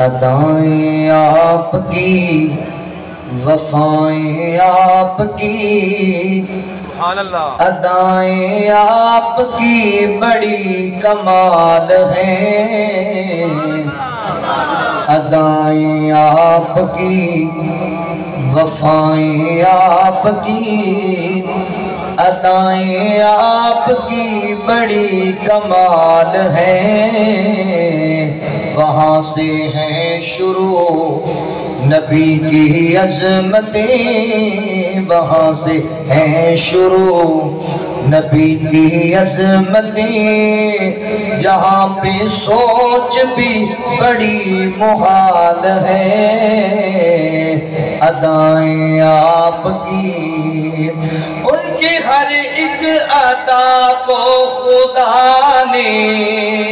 अदाएँ आपकी वफाएँ आपकी। अदाएँ आपकी बड़ी कमाल हैं। अदाएँ आपकी वफाएँ आपकी। अदाएँ आपकी बड़ी कमाल हैं। वहाँ से हैं शुरू। नबी की अजमतें वहाँ से हैं शुरू। नबी की अजमतें, जहाँ पे सोच भी बड़ी मुहाल है। अदाएँ आपकी, उनकी हर एक अदा को खुदा ने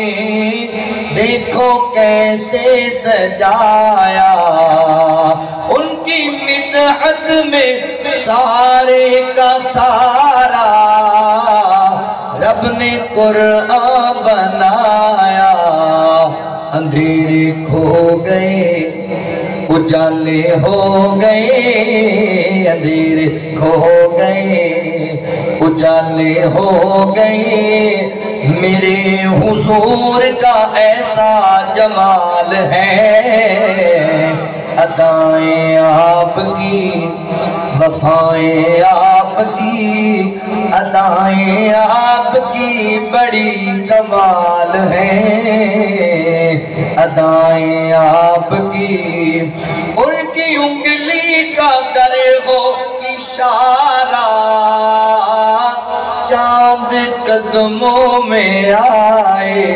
देखो कैसे सजाया। उनकी मिदहत में सारे का सारा। रब ने कुरआन बनाया। अंधेरे खो गए, उजाले हो गए। अंधेरे खो गए, उजाले हो गए। मेरे हुजूर का ऐसा जमाल है। अदाएँ आपकी, वफाएँ आपकी, अदाएँ आपकी बड़ी कमाल है। अदाएँ आपकी, उनकी उंगली कदमों में आए।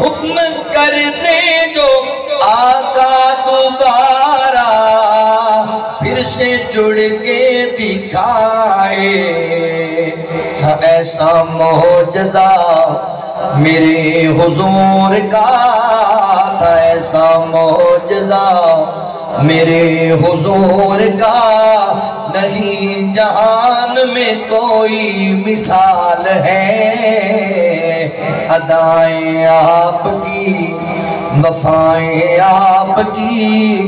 हुक्म कर दे जो आका दोबारा, फिर से जुड़ के दिखाए। था ऐसा मौजदा मेरे हुजूर का। ऐसा मौजदा मेरे हुजूर का नहीं, जहान में कोई मिसाल है। अदाएँ आपकी, वफाएँ आपकी,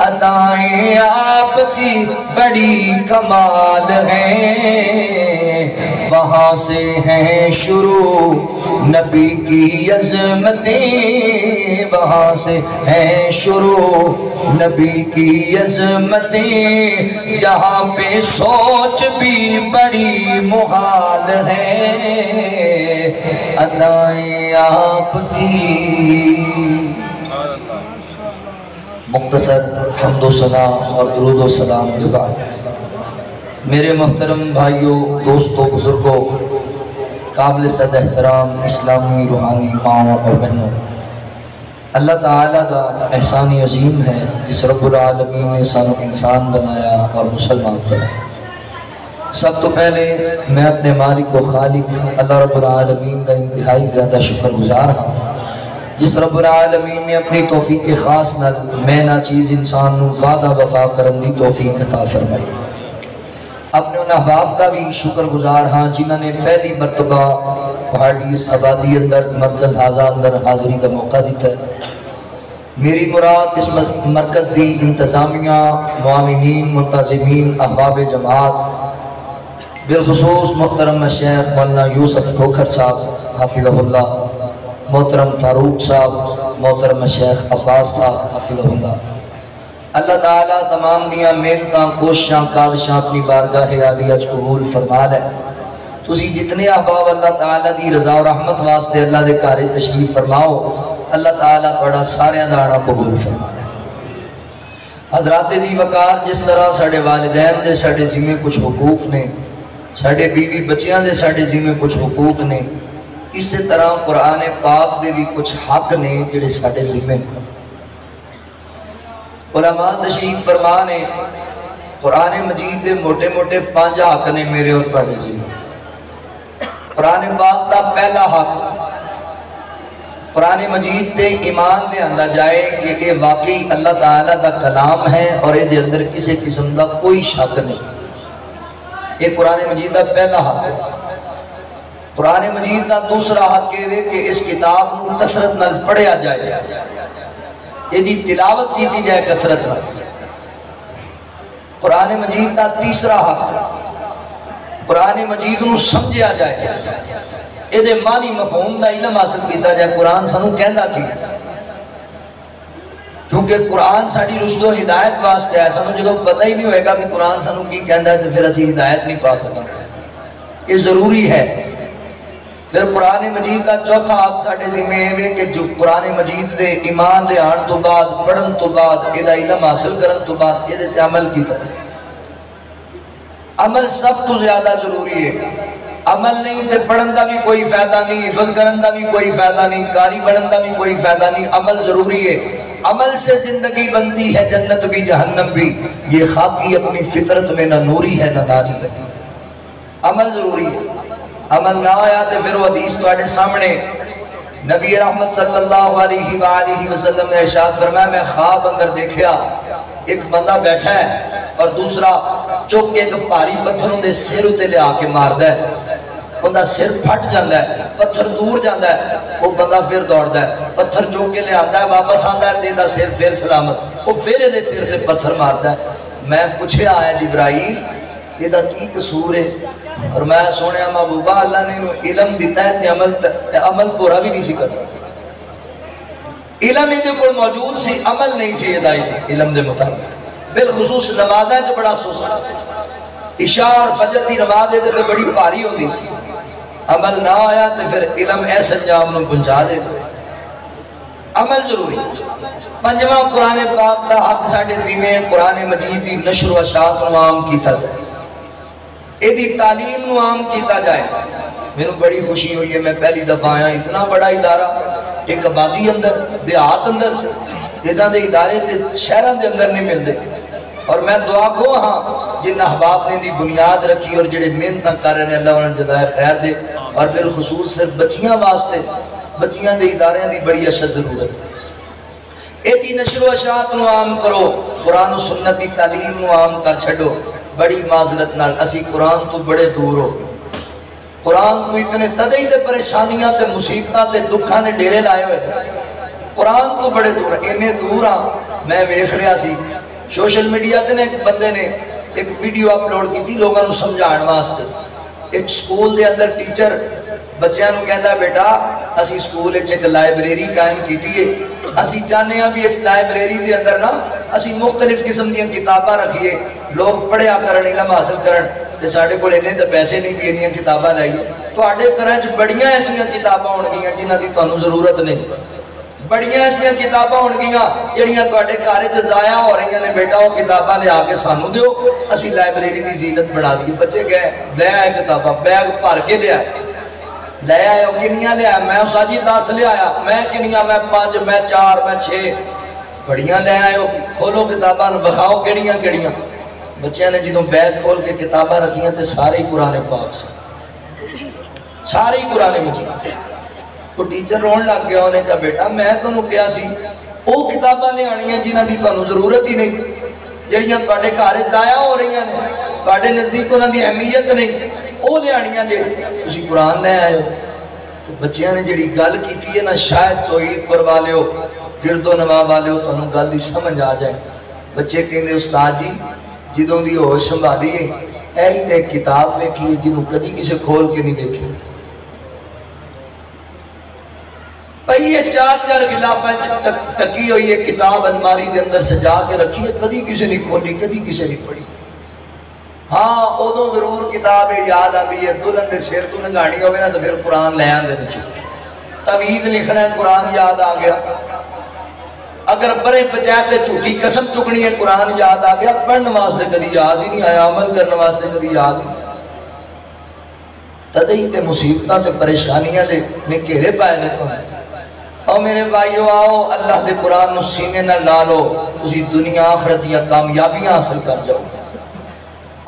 अदाएँ आपकी बड़ी कमाल है। वहाँ से हैं शुरू। नबी की अजमतें वहाँ से हैं शुरू। नबी की अजमतें, जहाँ पे सोच भी बड़ी मुहाल है। अदाएँ आपकी। मुख्तसर हमदोसला और दरूद सलाम के बाद। मेरे मोहतरम भाइयों, दोस्तों, बुज़ुर्गों, काबिल सद एहतराम, इस्लामी, रूहानी माओ और बहनों, अल्लाह ताला का एहसानी अजीम है, जिस रबालमीन ने सानू इंसान बनाया और मुसलमान बनाया। सब तो पहले मैं अपने मालिक व खालिक अल्लाह रबालमीन का इंतहाई ज़्यादा शुक्रगुजार हाँ जिस रबालमीन ने अपनी तोफ़ी के ख़ास नल मैं ना चीज़ इंसान वादा वफा करन की तोफ़ी अता फरमाई। अपने उन अहबाब का भी शुक्रगुजार हाँ जिन्होंने पहली मरतबा थोड़ी आबादी अंदर, मरकज हाजा अंदर हाजिरी का मौका दिता है। मेरी मुराद इस मरकज़ की इंतज़ामिया मामिन मुंतजमीन, अहबाब जमात, बिलखसूस मोहतरम शेख मौलाना यूसफ खोखर साहब हाफिल्ला मोहतरम फ़ारूक साहब, मोहतरम शेख अब्बास साहब हाफिल्ला अल्लाह ताला तमाम दियाँ मेहनत, कोशिशा, काविशा अपनी बारगाह आलिया कबूल फरमा लै। तुसी जितने अहबाब अल्लाह ताला दी रजा रहमत वास्ते अल्लाह के घर तशरीफ़ फरमाओ, अल्लाह ताला थोड़ा सारे दाना कबूल फरमा लै। हजरात जी वकार जिस तरह साढ़े वालदैन के साढ़े जिम्मे कुछ हकूक ने, साढ़े बीवी बच्चों के साढ़े जिम्मे कुछ हकूक ने, इस तरह कुरान पाक के भी कुछ हक ने जोड़े साढ़े जिम्मे ने। उलमा तशरीफ़ फरमा ने कुरान मजीद के मोटे मोटे पाँच हक ने मेरे और थोड़े जिम्मे कुरान का पहला हक, कुरान मजीद से ईमान लिया जाए कि ये वाकई अल्लाह ताला का कलाम है और ये अंदर किसी किस्म का कोई शक नहीं। ये कुरान मजीद का पहला हक है। कुरान मजीद का दूसरा हक ये कि इस किताब को कसरत न पढ़िया जाए। यदि तिलावत की जाए कसरत कुरान मजीद का तीसरा हक, कुरान मजीद को समझा जाए। ये मानी मफहूम का इलम हासिल किया जाए, कुरान सू कहता की, क्योंकि कुरान साड़ी रुशदो हिदायत वास्ते है सू जो पता ही नहीं होगा कि कुरान सू की कहता है तो फिर असं हिदायत नहीं पा सकेंगे ये ज़रूरी है फिर कुरान मजीद का चौथा जिम्मे कि जो कुरान मजीद के ईमान लिया तो बाद तो हासिल करने तो अमल किया अमल सब तो ज़्यादा ज़रूरी है। अमल नहीं तो पढ़न का भी कोई फ़ायदा नहीं हिफत करने का का भी कोई फ़ायदा नहीं, अमल ज़रूरी है। अमल से ज़िंदगी बनती है, जन्नत भी, जहन्नम भी। ये खाकी अपनी फितरत में ना नूरी है, ना नारी है। अमल ज़रूरी है। अमल ना आया तो फिर हदीस थोड़े सामने नबी रहमत सल्लल्लाहु अलैहि वसल्लम ने इरशाद फरमाया, मैं ख्वाब अंदर देखा एक बंदा बैठा है और दूसरा चुक के एक भारी पत्थर उनके सिर उत्ते लिया के मारदा है। उनका सिर फट जाता है, पत्थर दूर जाता है, वो बंदा फिर दौड़ता है। पत्थर चुक के लिया है, वापस आता है तेरा सिर फिर ये सिर से पत्थर मारता है। मैं पूछा आया जिब्राइल ਇਹਦਾ ਕੀ ਕਸੂਰ ਹੈ ਫਰਮਾਇਆ ਸੋਹਣਿਆ महबूबा अल्लाह ने इलम दिता है ते अमल ते अमल पूरा भी नहीं सी करता इलम ਇਹਦੇ ਕੋਲ ਮੌਜੂਦ ਸੀ ਅਮਲ ਨਹੀਂ ਸੀ ਇਹਦਾ ਇਲਮ ਦੇ ਮੁਤਾਬਿਕ ਬਿਲਖਸੂਸ ਨਮਾਜ਼ਾਂ 'ਚ ਬੜਾ ਸੁਸਤ इशा और फजर की नमाज ये बड़ी भारी होती सी अमल ना आया तो फिर इलम इस अंजाम पहुंचा देगा अमल जरूरी पंजवा कुरान पाक का हक साढ़े जिम्मे कुरान मजीद की नशर वशात आम किया जाए तालीम आम किया जाए मेरे बड़ी खुशी हुई है मैं पहली दफ़ा आया इतना बड़ा इदारा एक आबादी अंदर देहात अंदर इदा के इदारे शहर के अंदर नहीं मिलते और मैं दुआ गो हाँ जिन अहबाब ने दी बुनियाद रखी और जो मेहनत कर रहे हैं अल्लाह उन्हें जदाय खैर दे और बिलखसूस सिर्फ़ बच्चियाँ वास्ते बच्चियाँ के इदारे की बड़ी अशद ज़रूरत है यदि नशरो अशात आम करो कुरान सुन्नत की तालीम आम कर छो बड़ी माजरत न असी कुरान तो बड़े दूर हो गए। कुरान को इतने तदई ही परेशानियाँ मुसीबत के दुखा ने डेरे लाए हुए कुरान को बड़े दूर, इन्ने दूर हाँ। मैं वेख रहा सोशल मीडिया ते ने एक बंद ने एक वीडियो अपलोड की लोगों को समझाने वास्ते। एक स्कूल के अंदर टीचर बच्चों कहता बेटा, असी स्कूल एक लाइब्रेरी कायम की ਅਸੀਂ ਚਾਹੁੰਦੇ ਹਾਂ ਵੀ ਇਸ ਲਾਇਬ੍ਰੇਰੀ ਦੇ ਅੰਦਰ ਨਾ ਅਸੀਂ ਮੁxtਲਿਫ ਕਿਸਮ ਦੀਆਂ ਕਿਤਾਬਾਂ ਰੱਖੀਏ ਲੋਕ ਪੜ੍ਹਿਆ ਕਰਨ ਇਲਮ ਹਾਸਲ ਕਰਨ ਤੇ ਸਾਡੇ ਕੋਲ ਇੰਨੇ ਤਾਂ ਪੈਸੇ ਨਹੀਂ ਵੀ ਇੰਨੀਆਂ ਕਿਤਾਬਾਂ ਲਾਈਏ ਤੁਹਾਡੇ ਘਰਾਂ 'ਚ ਬੜੀਆਂ ਐਸੀਆਂ ਕਿਤਾਬਾਂ ਹੋਣਗੀਆਂ ਜਿਨ੍ਹਾਂ ਦੀ ਤੁਹਾਨੂੰ ਜ਼ਰੂਰਤ ਨਹੀਂ ਬੜੀਆਂ ਐਸੀਆਂ ਕਿਤਾਬਾਂ ਹੋਣਗੀਆਂ ਜਿਹੜੀਆਂ ਤੁਹਾਡੇ ਘਰ 'ਚ ਜ਼ਾਇਆ ਹੋ ਰਹੀਆਂ ਨੇ ਬੇਟਾ ਉਹ ਕਿਤਾਬਾਂ ਲਿਆ ਕੇ ਸਾਨੂੰ ਦਿਓ ਅਸੀਂ ਲਾਇਬ੍ਰੇਰੀ ਦੀ ਜ਼ੀਨਤ ਬਣਾ ਦਈਏ ਬੱਚੇ ਗਏ ਲੈ ਆਏ ਕਿਤਾਬਾਂ ਬੈਗ ਭਰ ਕੇ ਲਿਆ ਲੈ ਆਇਓ ਕਿੰਨੀਆਂ ਲਿਆ ਮੈਂ ਸਾਜੀ 10 ਲਿਆਇਆ ਮੈਂ ਕਿੰਨੀਆਂ ਮੈਂ 5 ਮੈਂ 4 ਮੈਂ 6 ਬੜੀਆਂ ਲੈ ਆਇਓ ਖੋਲੋ ਕਿਤਾਬਾਂ ਵਿਖਾਓ ਕਿਹੜੀਆਂ ਕਿਹੜੀਆਂ ਬੱਚਿਆਂ ਨੇ ਜਦੋਂ ਬੈਗ ਖੋਲ ਕੇ ਕਿਤਾਬਾਂ ਰੱਖੀਆਂ ਤੇ ਸਾਰੇ ਹੀ ਕੁਰਾਨ ਪਾਕ ਸਨ ਸਾਰੇ ਹੀ ਕੁਰਾਨ ਮਜੀਦ ਉਹ ਟੀਚਰ ਰੋਣ ਲੱਗ ਗਿਆ ਉਹਨੇ ਕਿਹਾ ਬੇਟਾ ਮੈਂ ਤੁਹਾਨੂੰ ਕਿਹਾ ਸੀ ਉਹ ਕਿਤਾਬਾਂ ਲਿਆਣੀਆਂ ਜਿਨ੍ਹਾਂ ਦੀ ਤੁਹਾਨੂੰ ਜ਼ਰੂਰਤ ਹੀ ਨਹੀਂ ਜਿਹੜੀਆਂ ਤੁਹਾਡੇ ਘਰ ਜ਼ਾਇਆ ਹੋ ਰਹੀਆਂ ਨੇ ਤੁਹਾਡੇ ਨਜ਼ਦੀਕ ਉਹਨਾਂ ਦੀ ਅਹਿਮੀਅਤ ਨਹੀਂ ਉਹ ਲਿਆਣੀਆਂ ਜੇ ਤੁਸੀਂ ਕੁਰਾਨ ਲੈ ਆਇਓ ਤੇ ਬੱਚਿਆਂ ਨੇ ਜਿਹੜੀ ਗੱਲ ਕੀਤੀ ਹੈ ਨਾ ਸ਼ਾਇਦ ਤੋਹੀਦ ਪਰ ਵਾਲਿਓ ਗਿਰਦੋ ਨਵਾ ਵਾਲਿਓ ਤੁਹਾਨੂੰ ਗੱਲ ਦੀ ਸਮਝ ਆ ਜਾਏ ਬੱਚੇ ਕਹਿੰਦੇ ਉਸਤਾਦ ਜੀ ਜਦੋਂ ਦੀ ਹੋਸ਼ ਸੰਭਾਲੀ ਹੈ ਇਹੀ ਤੇ ਕਿਤਾਬ ਵੇਖੀ ਜਿਹਨੂੰ ਕਦੀ ਕਿਸੇ ਖੋਲ ਕੇ ਨਹੀਂ ਵੇਖੀ ਭਈ ਇਹ ਚਾਰ ਚਾਰ ਗਿਲਾਫਾਂ ਚ ਟੱਕੀ ਹੋਈ ਹੈ ਕਿਤਾਬ ਅਲਮਾਰੀ ਦੇ ਅੰਦਰ ਸਜਾ ਕੇ ਰੱਖੀ ਹੈ ਕਦੀ ਕਿਸੇ ਨੇ ਖੋਲੀ ਕਦੀ ਕਿਸੇ ਨੇ हाँ उदो ज़रूर किताब याद आती है। दुल्हन के सिर तो तू लंघानी हो तो फिर कुरान लै आते हैं तवीद लिखना है, कुरान याद आ गया। अगर परे पंचायत झूठी कसम चुकनी है, कुरान याद आ गया। पढ़ने वास्ते कभी याद ही नहीं आया, अमल करने वास्ते कभी याद ही नहीं तद ही तो मुसीबत तो परेशानियाँ ने घेरे पाए ने तुम और मेरे भाईओ, आओ। अल्लाह के कुरान सीने ला लो। तुम दुनिया, आखरत दामयाबियाँ हासिल कर जाओ।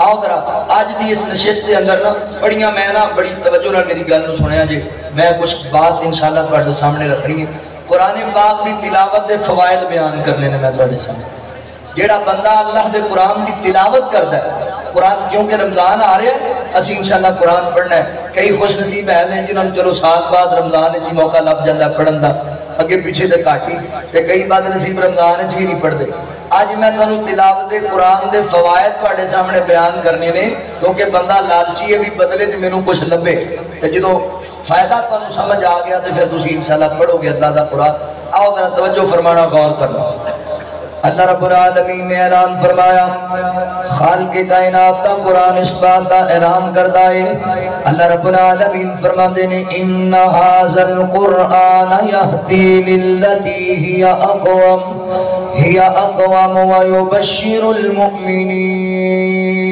आओ जरा अज की इस नशिश के अंदर ना बड़िया मैं ना बड़ी तवज्जो ना मेरी गल सुनया जी मैं कुछ बात इंशाला सामने रखनी है कुरान पाक की तिलावत के फवायद बयान करने मैं सामने जोड़ा बंदा अल्लाह के कुरान की तिलावत करता है कुरान क्योंकि रमज़ान आ रहा है? असं इंशाला कुरान पढ़ना है। कई खुश नसीब है जिन्होंने चलो साल बाद रमज़ान ही मौका लग जाता पढ़न का अगे पिछे तो घट ही कई बद नसीब रमज़ान भी नहीं पढ़ते अज मैं तुम तिलावत कुरान के फवायद थोड़े सामने बयान करने ने, क्योंकि बंदा लालची है, भी बदले च मैनू कुछ लभे तो जो फ़ायदा तुम समझ आ गया तो फिर तुम इंशाला पढ़ोगे अल्लाह का कुरान। आओ तवजो तवज्जो फरमाना, गौर करना। अल्लाह रब्बुल आलमीन ने ऐलान फरमाया खाल के कायनात का कुरान इस बात का ऐलान करता है अल्लाह रब्बुल आलमीन फरमाते ने इन्ना हाज़ल कुरान यहदी लिल्लती हिया अक़वम हिया अक़वम व युबश्शिरुल मुमिनीन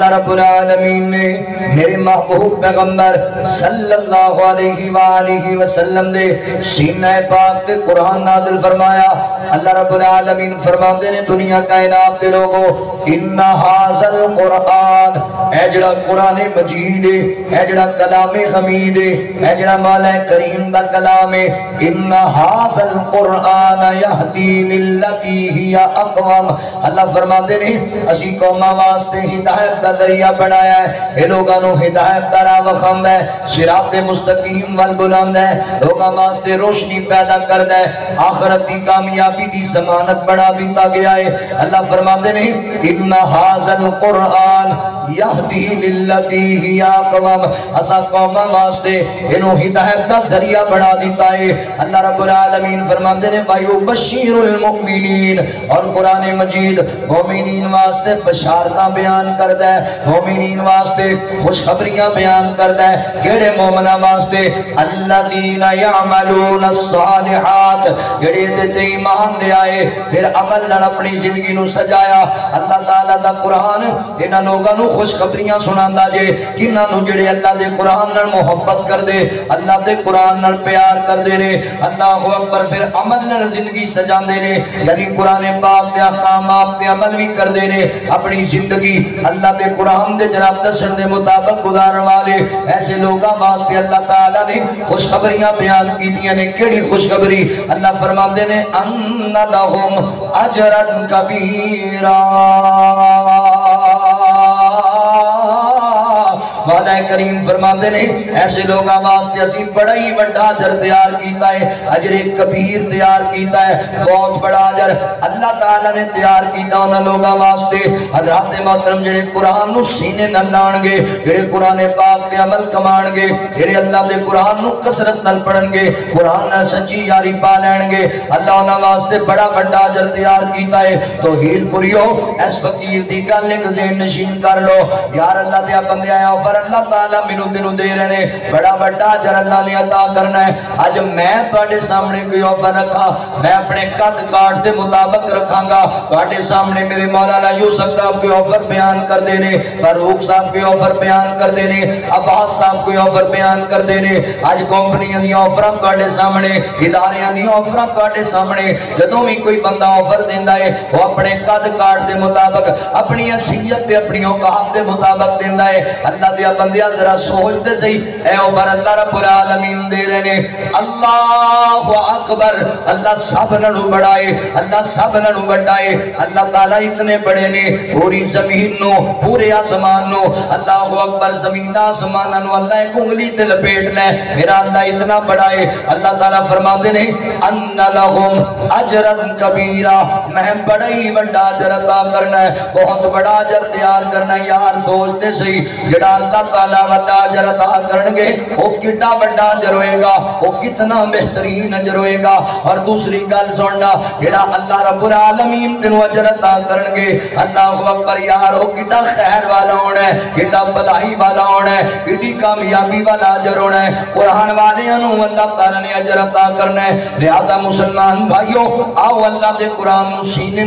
अल्लाह रब्बुल आलमीन ने मेरे महबूब पैगंबर सल्लल्लाहु अलैहि वालैहि वसल्लम दे सीने पाक ते कुरान नाज़िल फरमाया, अल्लाह रब्बुल आलमीन फरमाते ने दुनिया कायनात दे लोगो, इन्ना हाज़ल कुरान है जड़ा कुरान मजीद है जड़ा कलाम हमीद है जड़ा मौला करीम दा कलाम है, इन्ना हाज़ल कुरान यहदी लिल्लती हिया अक़वम। अल्लाह फरमाते ने असी कौमां वास्ते हिदायत का ज़रिया बनाया है, ये लोगों अल्लाह का ज़रिया बना दिता है। अल्लाह फरमाते ने और कुरान मजीद वास्ते बयान करता है वास्ते खुशखबरियाँ बयान करता है केड़े मोमना वास्ते अल्लज़ीना यामलून सालिहात जेड़े ते ईमान ले आए फिर अमल नाल अपनी ज़िंदगी नु सजाया। अल्लाह ताला दा कुरान, इन्हां लोगां नु खुशखबरियाँ सुनांदा जे, किन्हां नु जेड़े अल्लाह दे कुरान नाल मोहब्बत करदे, अल्लाह दे कुरान नाल प्यार करदे ने, अल्लाहु अकबर फिर अमल नाल ज़िंदगी सजांदे ने, यानी कुरान पाक दे अहकामात ते अमल भी करदे ने, अपनी ज़िंदगी अल्लाह अल्लाह के कुरान के जनाब दर्शन के मुताबिक गुजारने वाले। ऐसे लोगों वास्ते अल्लाह तला ने खुशखबरियाँ बयान की ने। कि खुशखबरी? अल्लाह फरमाते ने अजरन कबीरा। मौला करीम फरमाते ने, ऐसे लोगों वास्ते असि बड़ा ही बड़ा अजर तैयार किया है, अजर कबीर तैयार किया है, बहुत बड़ा अजर अल्लाह ताला ने तैयार किया उन्होंने लोगों वास्ते। हज़रत मोहतरम जेडे कुरान सीने नाल लाणगे जेडे कुरान पाक ते अमल कमाणगे जेडे अल्लाह दे कुरान नु कसरत नाल पढ़नगे कुरान सच्ची यारी पा लैणगे, अल्लाह उन्होंने वास्ते बड़ा बड़ा अजर तैयार किया है। तो हील पुरियो, इस फकीर की गल एक ज़हन नशीन कर लो। यार अल्लाह दे बंदे आया पर अल्लाह ताला मेनू तेन दे रहे ने बड़ा वाला अजर अल्लाह ने अता करना है। अज मैं थोड़े सामने कोई ऑफ़र रखा, मैं अपने कद काट के मुताबिक रखागा। थोड़े सामने मेरे मौलाना यूसफ साहब कोई ऑफ़र बयान करते ने, फारूक साहब कोई ऑफ़र बयान करते ने, अब्बास साहब कोई ऑफ़र बयान करते ने। अज कंपनियों दफर थोड़े सामने इदारिया दफर थोड़े सामने। जो भी कोई बंदा ऑफ़र देता है वो अपने कद काट के मुताबिक अपनी असीयत अपनी औकात के मुताबिक देता है। अल्लाह दे बंदिया, जरा सोचते सही। ऑफ़र अल्लाह दे रहे ने। अल्लाह अकबर। अल्लाह सब बड़ा है अल्लाह सब है अल्लाह इतने बड़े ने, पूरी ज़मीन नो, पूरे आसमान नो। अल्लाह अकबर, ज़मीन आसमान नो अल्लाह एक उंगली लपेट ले। मेरा अल्लाह इतना है अल्लाह ताला फरमाते ने लहुम कबीरा। मैं बड़ा ही बड़ा अजर करना है, बहुत बड़ा अजर तैयार करना है। यार सोचते सही। जेड़ा कुरान है मुसलमान भाइयों आओ अल्लाह दे कुरान सीने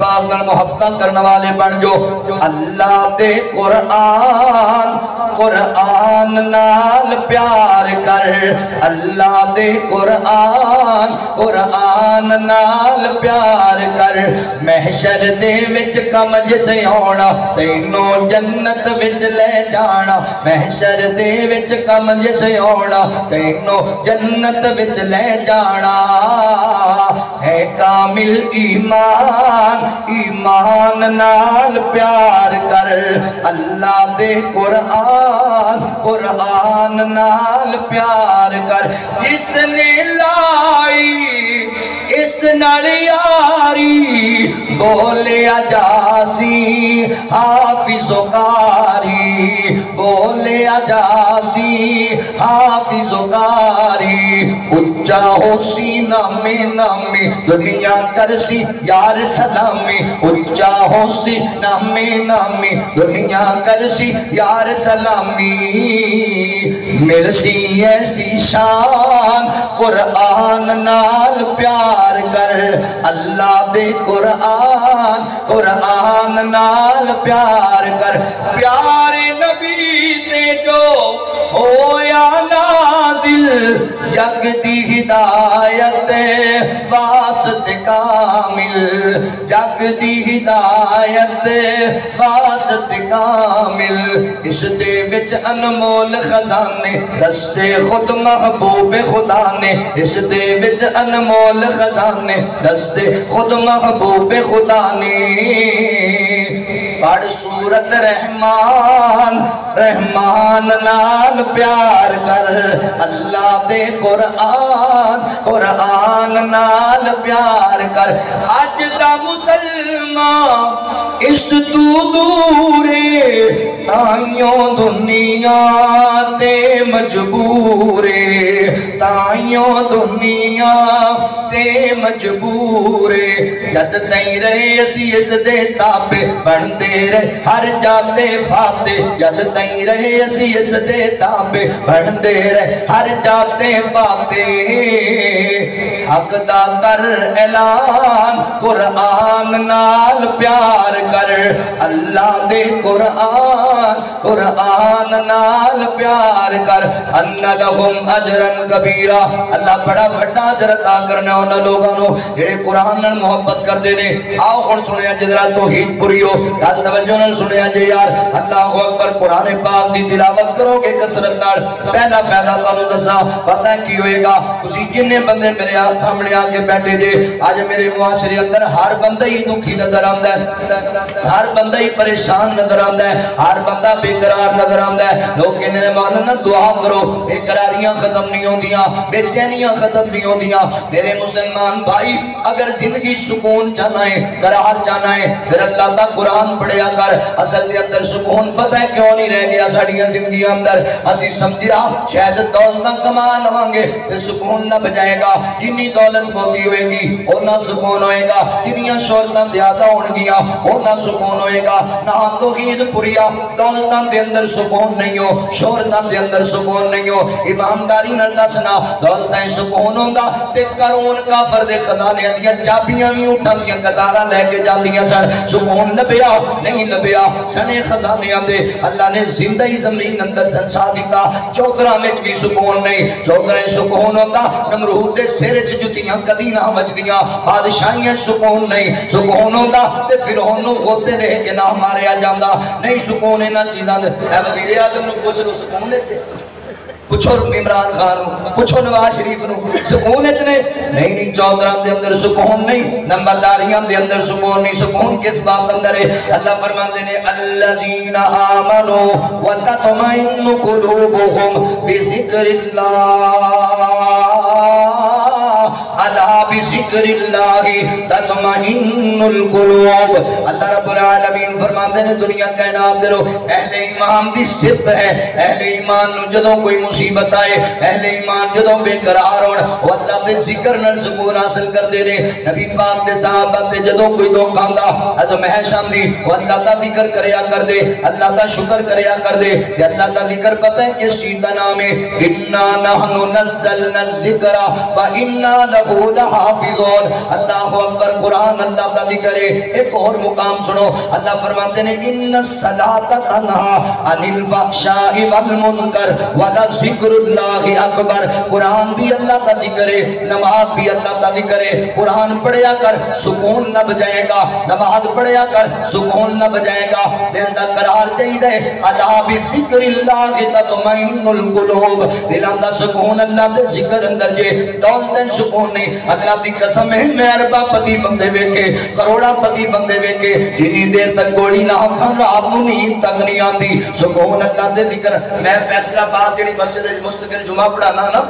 पाक नाल मोहब्बत करने वाले बन जो अल्लाह कुरान कुरान नाल प्यार कर। अल्लाह दे कुरान कुरान नाल प्यार कर। महशर दे विच कम जिस आना तैनू जन्नत विच ले जाना। महशर दे विच कम जिस आना तैनू जन्नत विच ले जाना। है कामिल ईमान ईमान नाल प्यार कर। अल्लाह दे कुरान कुरान नाल प्यार कर। किसने लाई? इस नाल यारी बोलिया जासी हाफिजो कारी बोलिया जासी हाफिजो कारी उच्चा होसी, नामे नामे, दुनिया करसी, यार सलामी। उच्चा होसी, नामे नामे, दुनिया करसी, यार सलामी। मिलसी ऐसी शान, कुरान नाल प्यार कर। अल्लाह दे कुरान कुरान नाल प्यार कर। प्यारे नबी ते जो होया नाजिल जग दी हिदायत वास्ते कामिल। जग दी हिदायत वास्ते कामिल। इस दे विच अनमोल खजाने दस्ते खुद महबूब खुदा ने इस अनमोल खजाने। दस्ते खुद महबूब खुदा ने। पढ़ सूरत रहमान रहमान नाल प्यार कर। अल्लाह दे कुरान कुरान नाल प्यार कर। अज दा मुसलमान इस तू दूरे, ताइयों दुनिया ते मजबूरे ताइयों दुनिया, ते मजबूरे जद तई रहे असी इस दे ताबे बनते रहे हर जाते फाते। जद तई रहे असी इस दे बनते रहे हर जाते फाते। हक दा कर ऐलान, कुरान नाल प्यार कर। अल्लाह दे कुरान कुरान नाल प्यार कर। अन्न लहुम अजरन कबीरा। अल्लाह बड़ा बड़ा अजर अता करने उन्हां लोगां नु जेड़े कुरान नाल मोहब्बत करदे ने आओ हुन सुनिया जरा तौहीद पुरियो गल तवज्जो नाल सुनिया जे यार अल्लाह अकबर कुरान पाक दी तिलावत करोगे कसरत नाल पहला फ़ायदा तुहानू दसा पता की होएगा तुसी जिन्ने बंदे मेरे सामने आके बैठे जे आज मेरे मुआशरे अंदर हर बंदा ही दुखी नज़र आंदा है हर बंदा ही परेशान नज़र आंदा है हर बंदा बेकरार नज़र आंदा है लोग कहने ने मान ना दुआ करो बेकरारियाँ खत्म नहीं होंदियाँ बेचैनियाँ खत्म नहीं होंदियाँ मेरे मुसलमान भाई, अगर ज़िंदगी सुकून चाहना है, करार चाहना है, फिर अल्लाह का कुरान पढ़िया कर। असल के अंदर सुकून पता है क्यों नहीं रह गया साड़ियाँ ज़िंदगी अंदर? असि समझिया, शायद दौलत कमा लवांगे तो सुकून न बजाएगा जिन्नी दौलत बहुती होएगी ओना सुकून होएगा। जिन्नियाँ शोहरतां ज़्यादा होणगियाँ ओना सुकून होएगा। ना तौहीद पुरिया, दौलतां अंदर सुकून नहीं हो, शोहरतां दे अंदर सुकून नहीं हो। ईमानदारी दसना दौलतां सुकून होंदा ते करोन काफर दे खजाने चाबियाँ भी उठां दियाँ, कतारां लेके जांदियाँ सुकून लभया नहीं लभया सने खजाने आंदे अल्लाह ने ज़िंदा ही ज़मीन अंदर धंसा दिता। चौधरा विच भी सुकून नहीं। चौधरा सुकून होंदा, नमरूद दे सिर च जुतियाँ कदी ना वजदियाँ बादशाहियाँ सुकून नहीं। सुकून होंदा ते फिर गोते रह के ना मारिया जांदा। नहीं सुकून इन्हां चीज़ां दे। ए वज़ीर आज़म लो सुकून पुछो इमरान खान पुछो नवाज़ शरीफ नु सुकून च ने नहीं नहीं चौधरा के अंदर सुकून नहीं, नंबरदारियाँ के अंदर सुकून नहीं। सुकून किस बात अंदर है? अल्लाह फरमाते ने अल्लजीना आमनु व ततमइन्नु कुलूबुहुम बिजिक्रिल्लाह। अला अल्लाह रब्बुल कायनात दे अल्लाह दे नबी पाक दे अल्लाह दा ज़िक्र शुक्र पता है किस चीज़ दा नाम है इन्ना नहनु नज़्ज़लना ज़िक्रा व इन्ना लहू अल्लाहु कुरान अल्लाह दा ज़िक्र एक और मुकाम सुनो अल्लाह फरमाते ने इन्न सलाता तनहा अनिल फहशाई वल मुनकर वला जिक्रुल्लाह अकबर कुरान भी अल्लाह का ज़िक्र नमाज़ भी अल्लाह का ज़िक्र कुरान कर सुकून लब जाएगा नमाज़ कर सुकून लब जाएगा दिल दा करार चाहिए अला भी दा सुकून अल्लाह दे ज़िक्र अंदर जे सुकून नहीं अल्लाह दी कसम है मैं अरबा पति बंदे वेखे, करोड़ा पति बंदे वेखे जिन्नी देर तक गोली ना खान रात नु नींद तक नहीं आंदी। सुकून अल्लाह दे ज़िक्र। मैं फैसलाबाद जेडी मस्जिद मुस्तकिल जुमा पढ़ाना ना,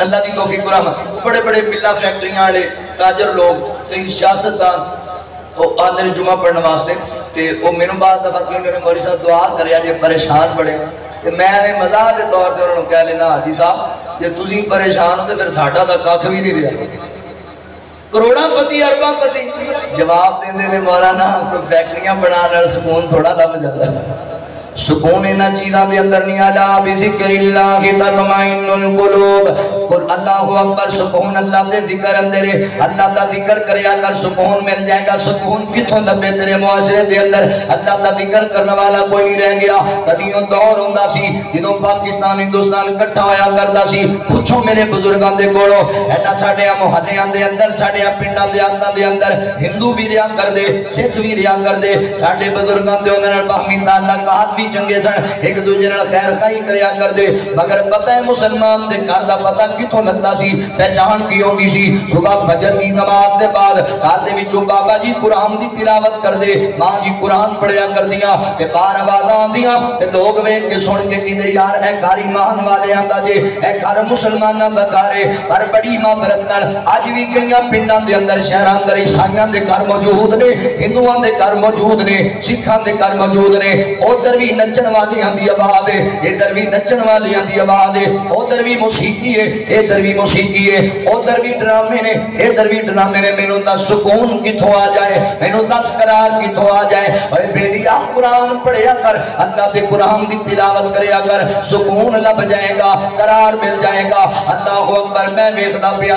अल्लाह दी तौफीक गुराम बड़े बड़े मिल्ला फैक्ट्रियाँ वाले ताजर लोग, कई सियासतदान वो जुमा पढ़ने वास्ते। ते वो मेनू दफ़ा कि मेरे मौलवी साहब दुआ करया परेशान बड़े। ते मैं मज़ाक के तौर पर उन्होंने कह लेना हाजी साहब जो तुम परेशान हो तो फिर साडा तो कख भी नहीं रहा करोड़ों पति जवाब देंदे ने मौलाना कोई फैक्ट्रिया बनाने सुकून थोड़ा लग जाता है सुकून इन चीजा के अंदर नहीं आला अल्लाह अकबर सुकून अल्लाह ज़िक्र अंदर अल्लाह ज़िक्र करया कर सुकून मिल जाएगा सुकून दबे तेरे मुआशरे अंदर अल्लाह ज़िक्र करने वाला कोई नहीं रह गया दौर सी पाकिस्तान हिंदुस्तान होया करता सी पूछो मेरे बुज़ुर्गों एना साढ़िया मुहल्लिया अंदर अंदर हिंदू भी रिहा करते सिख भी रिहा करते साढ़े बजुर्गों ताल्लुकात भी ही चंगे सन, एक दूजे खैर खाई करते मगर पता है मुसलमान के घर का पता कितों लगता सी? पहचान की आती सी? सुबह फजर की नमाज़ के बाद घर के बाबा जी कुरान की तिलावत करते माँ जी कुरान पढ़िया कर दिया बार आवाजा आदि लोग वेख के सुन के कि यार ए घर ईमान वाले आंदा जे ए घर मुसलमानों का घर है पर बड़ी माफरत अज भी कई पिंड अंदर, शहर अंदर ईसाइया के घर मौजूद ने हिंदुओं के घर मौजूद ने सिखा के घर मौजूद ने, उधर भी नचण वाली आती आवाज़ है इधर भी नचण वाली आती आवाज़ है। उधर भी मौसीकी है इधर भी मौसीकी है। उधर भी ड्रामे ने इधर भी ड्रामे ने मैनू दस सुकून कितों आ जाए, मैनू दस करार कितों आ जाए। और बेलिया कुरान पढ़िया कर, अल्लाह के कुरान की तिलावत कराया कर, सुकून लभ जाएगा, करार मिल जाएगा। अल्लाह अकबर, मैं वेखता पिया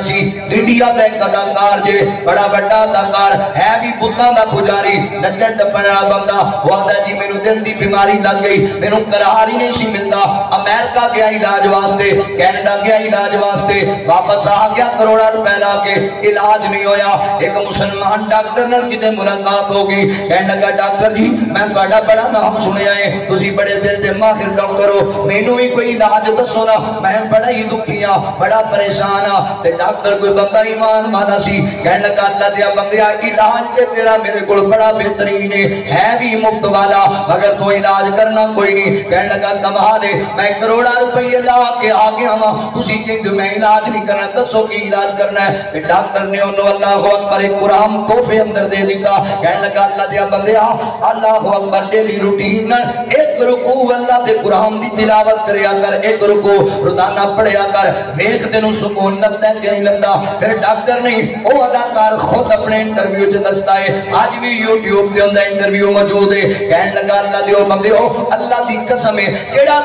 इंडिया का एक अदाकार जे, बड़ा वाला अदाकार है भी बुद्धा का पुजारी नचण टप्पन वाला बंदा। वो आता जी, मैनू दिल की बीमारी लग गई मेनू करार ही नहीं सी मिलता अमेरिका गया इलाज वास्ते कैनेडा गया इलाज वास्ते वापस आ गया करोड़ा रुपए ला के इलाज नहीं होया एक मुसलमान डॉक्टर नाल किते मुलाकात हो गई कहने लगा डॉक्टर जी मैं ਤੁਹਾਡਾ बड़ा नाम सुनिया है ਤੁਸੀਂ बड़े दिल दे माहिर डॉक्टर हो ਮੈਨੂੰ ਵੀ ਕੋਈ इलाज दसो ना मैं बड़ा ही दुखी हां बड़ा परेशान हां ते डॉक्टर कोई बंदा ईमान वाला सी कहने लगा अल्लाह दिया बंदिया इलाज ते तेरा मेरे को बड़ा बेहतरीन है है भी मुफ्त वाला मगर तू इलाज करना कोई नहीं कह लगा कमाल है मैं करोड़ा रुपये ला के आ गया वहाँ तुम कहते मैं इलाज नहीं करना दसो की इलाज करना है डॉक्टर ने उन्होंने अल्लाह अकबर एक कुरान तोहफे अंदर दे दिता कह लगा अल्लाह दिया बंदे अल्लाह अकबर डेली रूटीन एक रुकू अल्लाह के कुरान की तिलावत कराया कर एक रुकू रोज़ाना पढ़िया कर वेख तेन सुकून लगता है कि नहीं लगता फिर डॉक्टर नहीं वो अदाकार खुद अपने इंटरव्यू च दसता है अज भी यूट्यूब इंटरव्यू मौजूद है कह लगा अल्लाह दो बंदे अल्लाह की कसम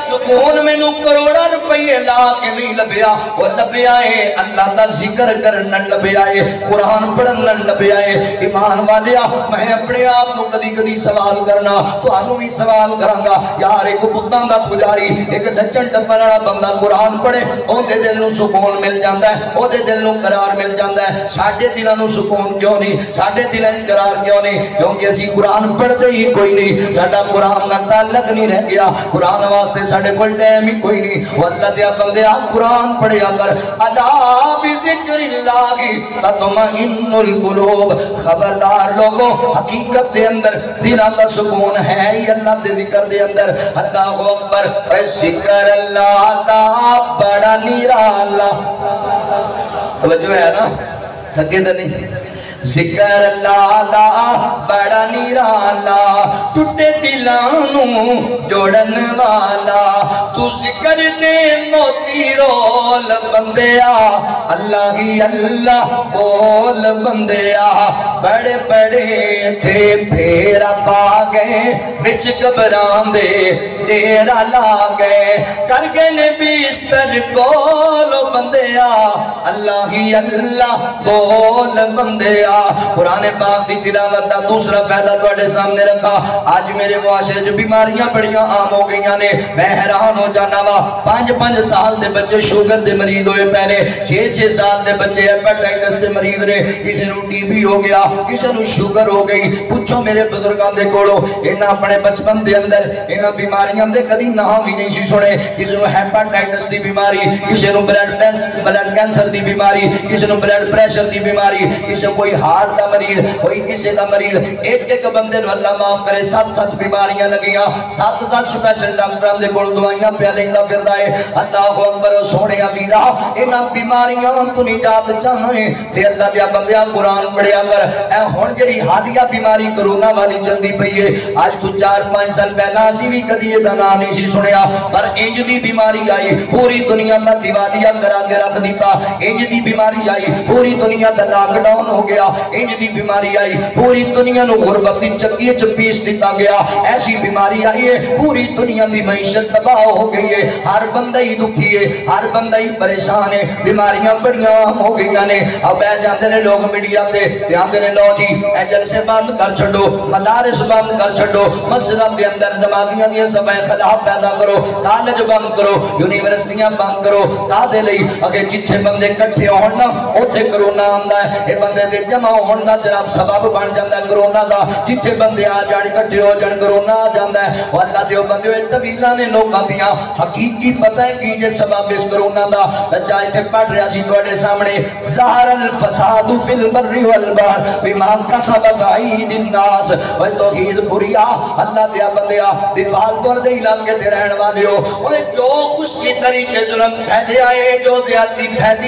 सुकून मैनू करोड़ा रुपये ला के नहीं लभ्या वो लभ्या है अल्लाह का ज़िक्र कर लभ्या है कुरान पढ़न लभ्या है ईमान वाले मैं अपने आप को कदी कदी सवाल करना तो भी सवाल करा यार, एक बुद्धा का पुजारी, एक नचन टपन वाला बंदा कुरान पढ़े ओके दिल में सुकून मिल जाता है ओदे दिल में करार मिल जाता है साढ़े दिलों सुकून क्यों नहीं साढ़े दिलों करार क्यों नहीं क्योंकि असी कुरान पढ़ते ही कोई नहीं सा कुरान का ताल्लक नहीं रह गया। कुरान वास्ते साढ़े को टाइम ही कोई नहीं। वल्ला दिया बंदे आ, कुरान पढ़िया कर खबरदार लोगों, हकीकत दे अंदर, दिला का सुकून है ही अल्लाह दे ज़िक्र दे अंदर। अल्लाह हु अकबर ऐ ज़िक्र अल्लाह दा बड़ा निराला। तवज्जो है ना? थके तो नहीं। ज़िक्र दा बड़ा निराला, टूटे दिलां जोड़न वाला। तू ज़िक्र दे मोती रोल बंदिया, अल्लाह ही अल्लाह बोल बंदिया। बड़े बड़े थे, फेरा पा गए बिच घबरांदे डेरा ला गए कर गए ने बिस्तर कोल बंदिया, अल्लाह ही अल्लाह बोल लिया पुराने पाक की तिलावत का दूसरा फ़ायदा तो सामने रखा। अज मेरे मुआशरे च बीमारियाँ बड़िया आम हो गई ने। मैं हैरान हो जाना वा। पाँच पाँच साल के बच्चे शुगर के मरीज़ हुए पे ने। छे छे साल के बच्चे हेपेटाइटिस के मरीज़ ने। किसी को टीबी हो गया, किसी को शुगर हो गई। पुछो मेरे बुज़ुर्गों के कोलो, इन्हें अपने बचपन के अंदर इन्होंने बीमारियों के कभी नाम भी नहीं सुने। किसी को हेपेटाइटिस की बीमारी, किसी को ब्लड ब्लड कैंसर की बीमारी, किसी को ब्लड प्रेशर की बीमारी, किसी कोई हार्ट का मरीज़, कोई किसी का मरीज़। एक एक बंदे अल्लाह माफ़ करे सत सत बीमारियाँ लगिया सत सत स्पैशल डॉक्टर के कोल दवाइयाँ लेंदा फिरदा अल्लाह अकबर सोने वीरा इना बीमारियाँ तू निजात चाहने ते अल्लाह दे बंदे कुरान पढ़िया कर। ए हुन जेडी हादिया बीमारी कोरोना वाली चलती पई है अज तू 4 5 साल पहला असी भी कदी ए नाम नहीं सी पर इंज की बीमारी आई, पूरी दुनिया दा दिवालिया करा के रख दीता इंज की बीमारी आई, पूरी दुनिया का लाकडाउन हो गया इंज दी बीमारी आई पूरी दुनिया नु गुरबत दी चक्की च पीस दिता गया ऐसी बीमारी आई है पूरी दुनिया दी मईशत तबाह हो गई है हर बंदा ही दुखी है हर बंदा ही परेशान है बीमारियाँ बड़ियाँ आम हो गई ने बैठ जाते ने लोग मीडिया ते आते ने लो जी ए जलसे बंद कर छो मदारिस बंद कर छो मस्जिद के अंदर नमाजियाँ दी खिलाफ पैदा करो कॉलेज बंद करो यूनिवर्सिटियाँ बंद करो लई जिथे बंदे होण ना ओथे कोरोना आंदा है ए बंदे जमा का जनाब सबब बन जाता है कोरोना का जिथे बंदे आ जान इकट्ठे हो जान कोरोना आ जाता है अल्लाह दे बंदे तवीला ने लोगों दिया हकीकी पता है की जे सबब इस कोरोना का बच्चा इतने पढ़ रहा सी थोड़े सामने हो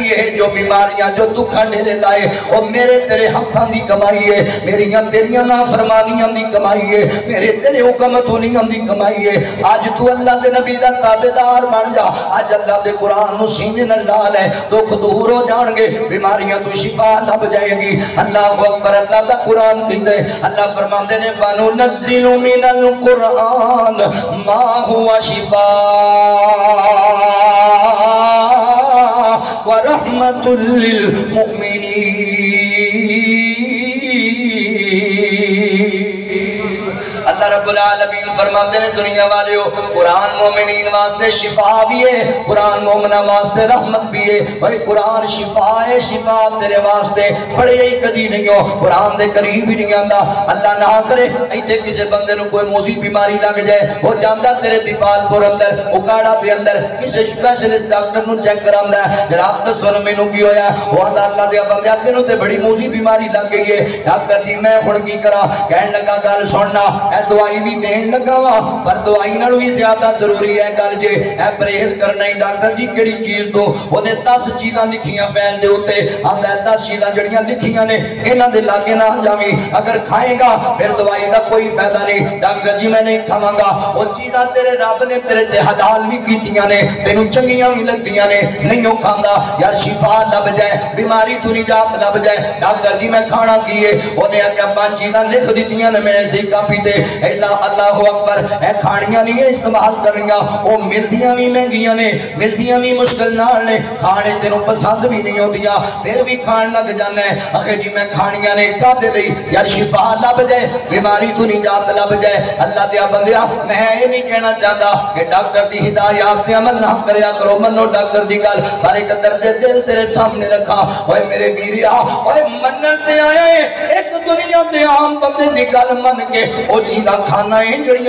है बीमारियाँ जो दुखा डेरे लाए मेरे तेरे हथा की कमाई है मेरिया तेरिया ना फरमानिया की कमाई है, मेरे तेरे हुक्म दुनिया की कमाई है। अज तू अल्लाह के नबी का ताबेदार बन जा अज अल्लाह के कुरान नु सीने न डाल है दुख दूर हो जाएँगे बीमारियाँ तू शिफा लभ जाएगी। अल्लाह अकबर, अल्लाह का कुरान कहते अल्लाह फरमाते ने बानु नज़िलु मिनल कुरान, मा हुआ शिफा। लिल मुमिनीन। अल्लाह रब्बुल आलमीन फरमाते ने दुनिया वालियो, कुरान मोमिनीन वास्ते शिफा भी है, कुरान मोमना वास्ते रहमत भी है। भाई, कुरान शिफा है, शिफा तेरे वास्ते बड़े ही कदी नहीं हो। कुरान दे करीब ही नहीं आंदा। अल्लाह ना करे इथे किसी बंदे कोई मोसी बीमारी लग जाए, वो जांदा तेरे दीपालपुर अंदर, उकाड़ा दे अंदर, किसी स्पेशलिस्ट डॉक्टर चेक करांदा है। जनाब तो सुन मेनू की होया। वो अल्लाह दे बंदे तेनू ते बड़ी मोसी बीमारी लग गई है। डॉक्टर जी, मैं हुन की करा? कह लगा, गल सुनना दवाई भी देन लगा वा पर दवाई नालों भी ज़्यादा ज़रूरी है गल जे ए परहेज करना ही डॉक्टर जी केड़ी चीज़ तो ओदे 10 चीजां लिखियाँ फैल दे उत्ते 10 चीजां जड़ियाँ लिखियाँ ने इन्हां दे लागे ना जावी अगर खाएगा फिर दवाई दा कोई फ़ायदा नहीं डॉक्टर जी मैं नहीं खावांगा वो चीजां तेरे रब ने तेरे ते हलाल भी ने तेनू चंगियाँ भी लगदियाँ ने नहीं खांदा यार शिफा लब जाए बीमारी तू निजात लब जाए डॉक्टर जी मैं खाना की है ओने आख्या पाँच चीजां लिख दित्तियाँ ने मेरे सी कापी ते अल्लाह अकबर ए खानियाँ नहीं है इस्तेमाल करनियाँ, ओ मिलदियाँ भी महंगियाँ ने, मिलदियाँ भी मुश्किल नाल ने, खाने तेनू पसंद भी नहीं होंदियाँ, फिर भी खान लग जाना आखे जी मैं खानियाँ ने कादे लई, यार शिफा लब जाए, बीमारी तू निजात लब जाए। अल्लाह दिया बंदिया मैं ये नहीं कहना चाहता कि डॉक्टर की हिदायत ते अमल ना करया करो मनो डॉक्टर की गल, पर एक दर्द दिल तेरे सामने रखा। ओए मेरे वीरिया ओए मनन आया है एक दुनिया के आम बंदे दी गल मन के, ओ चीज़ां खाना है जड़ियाँ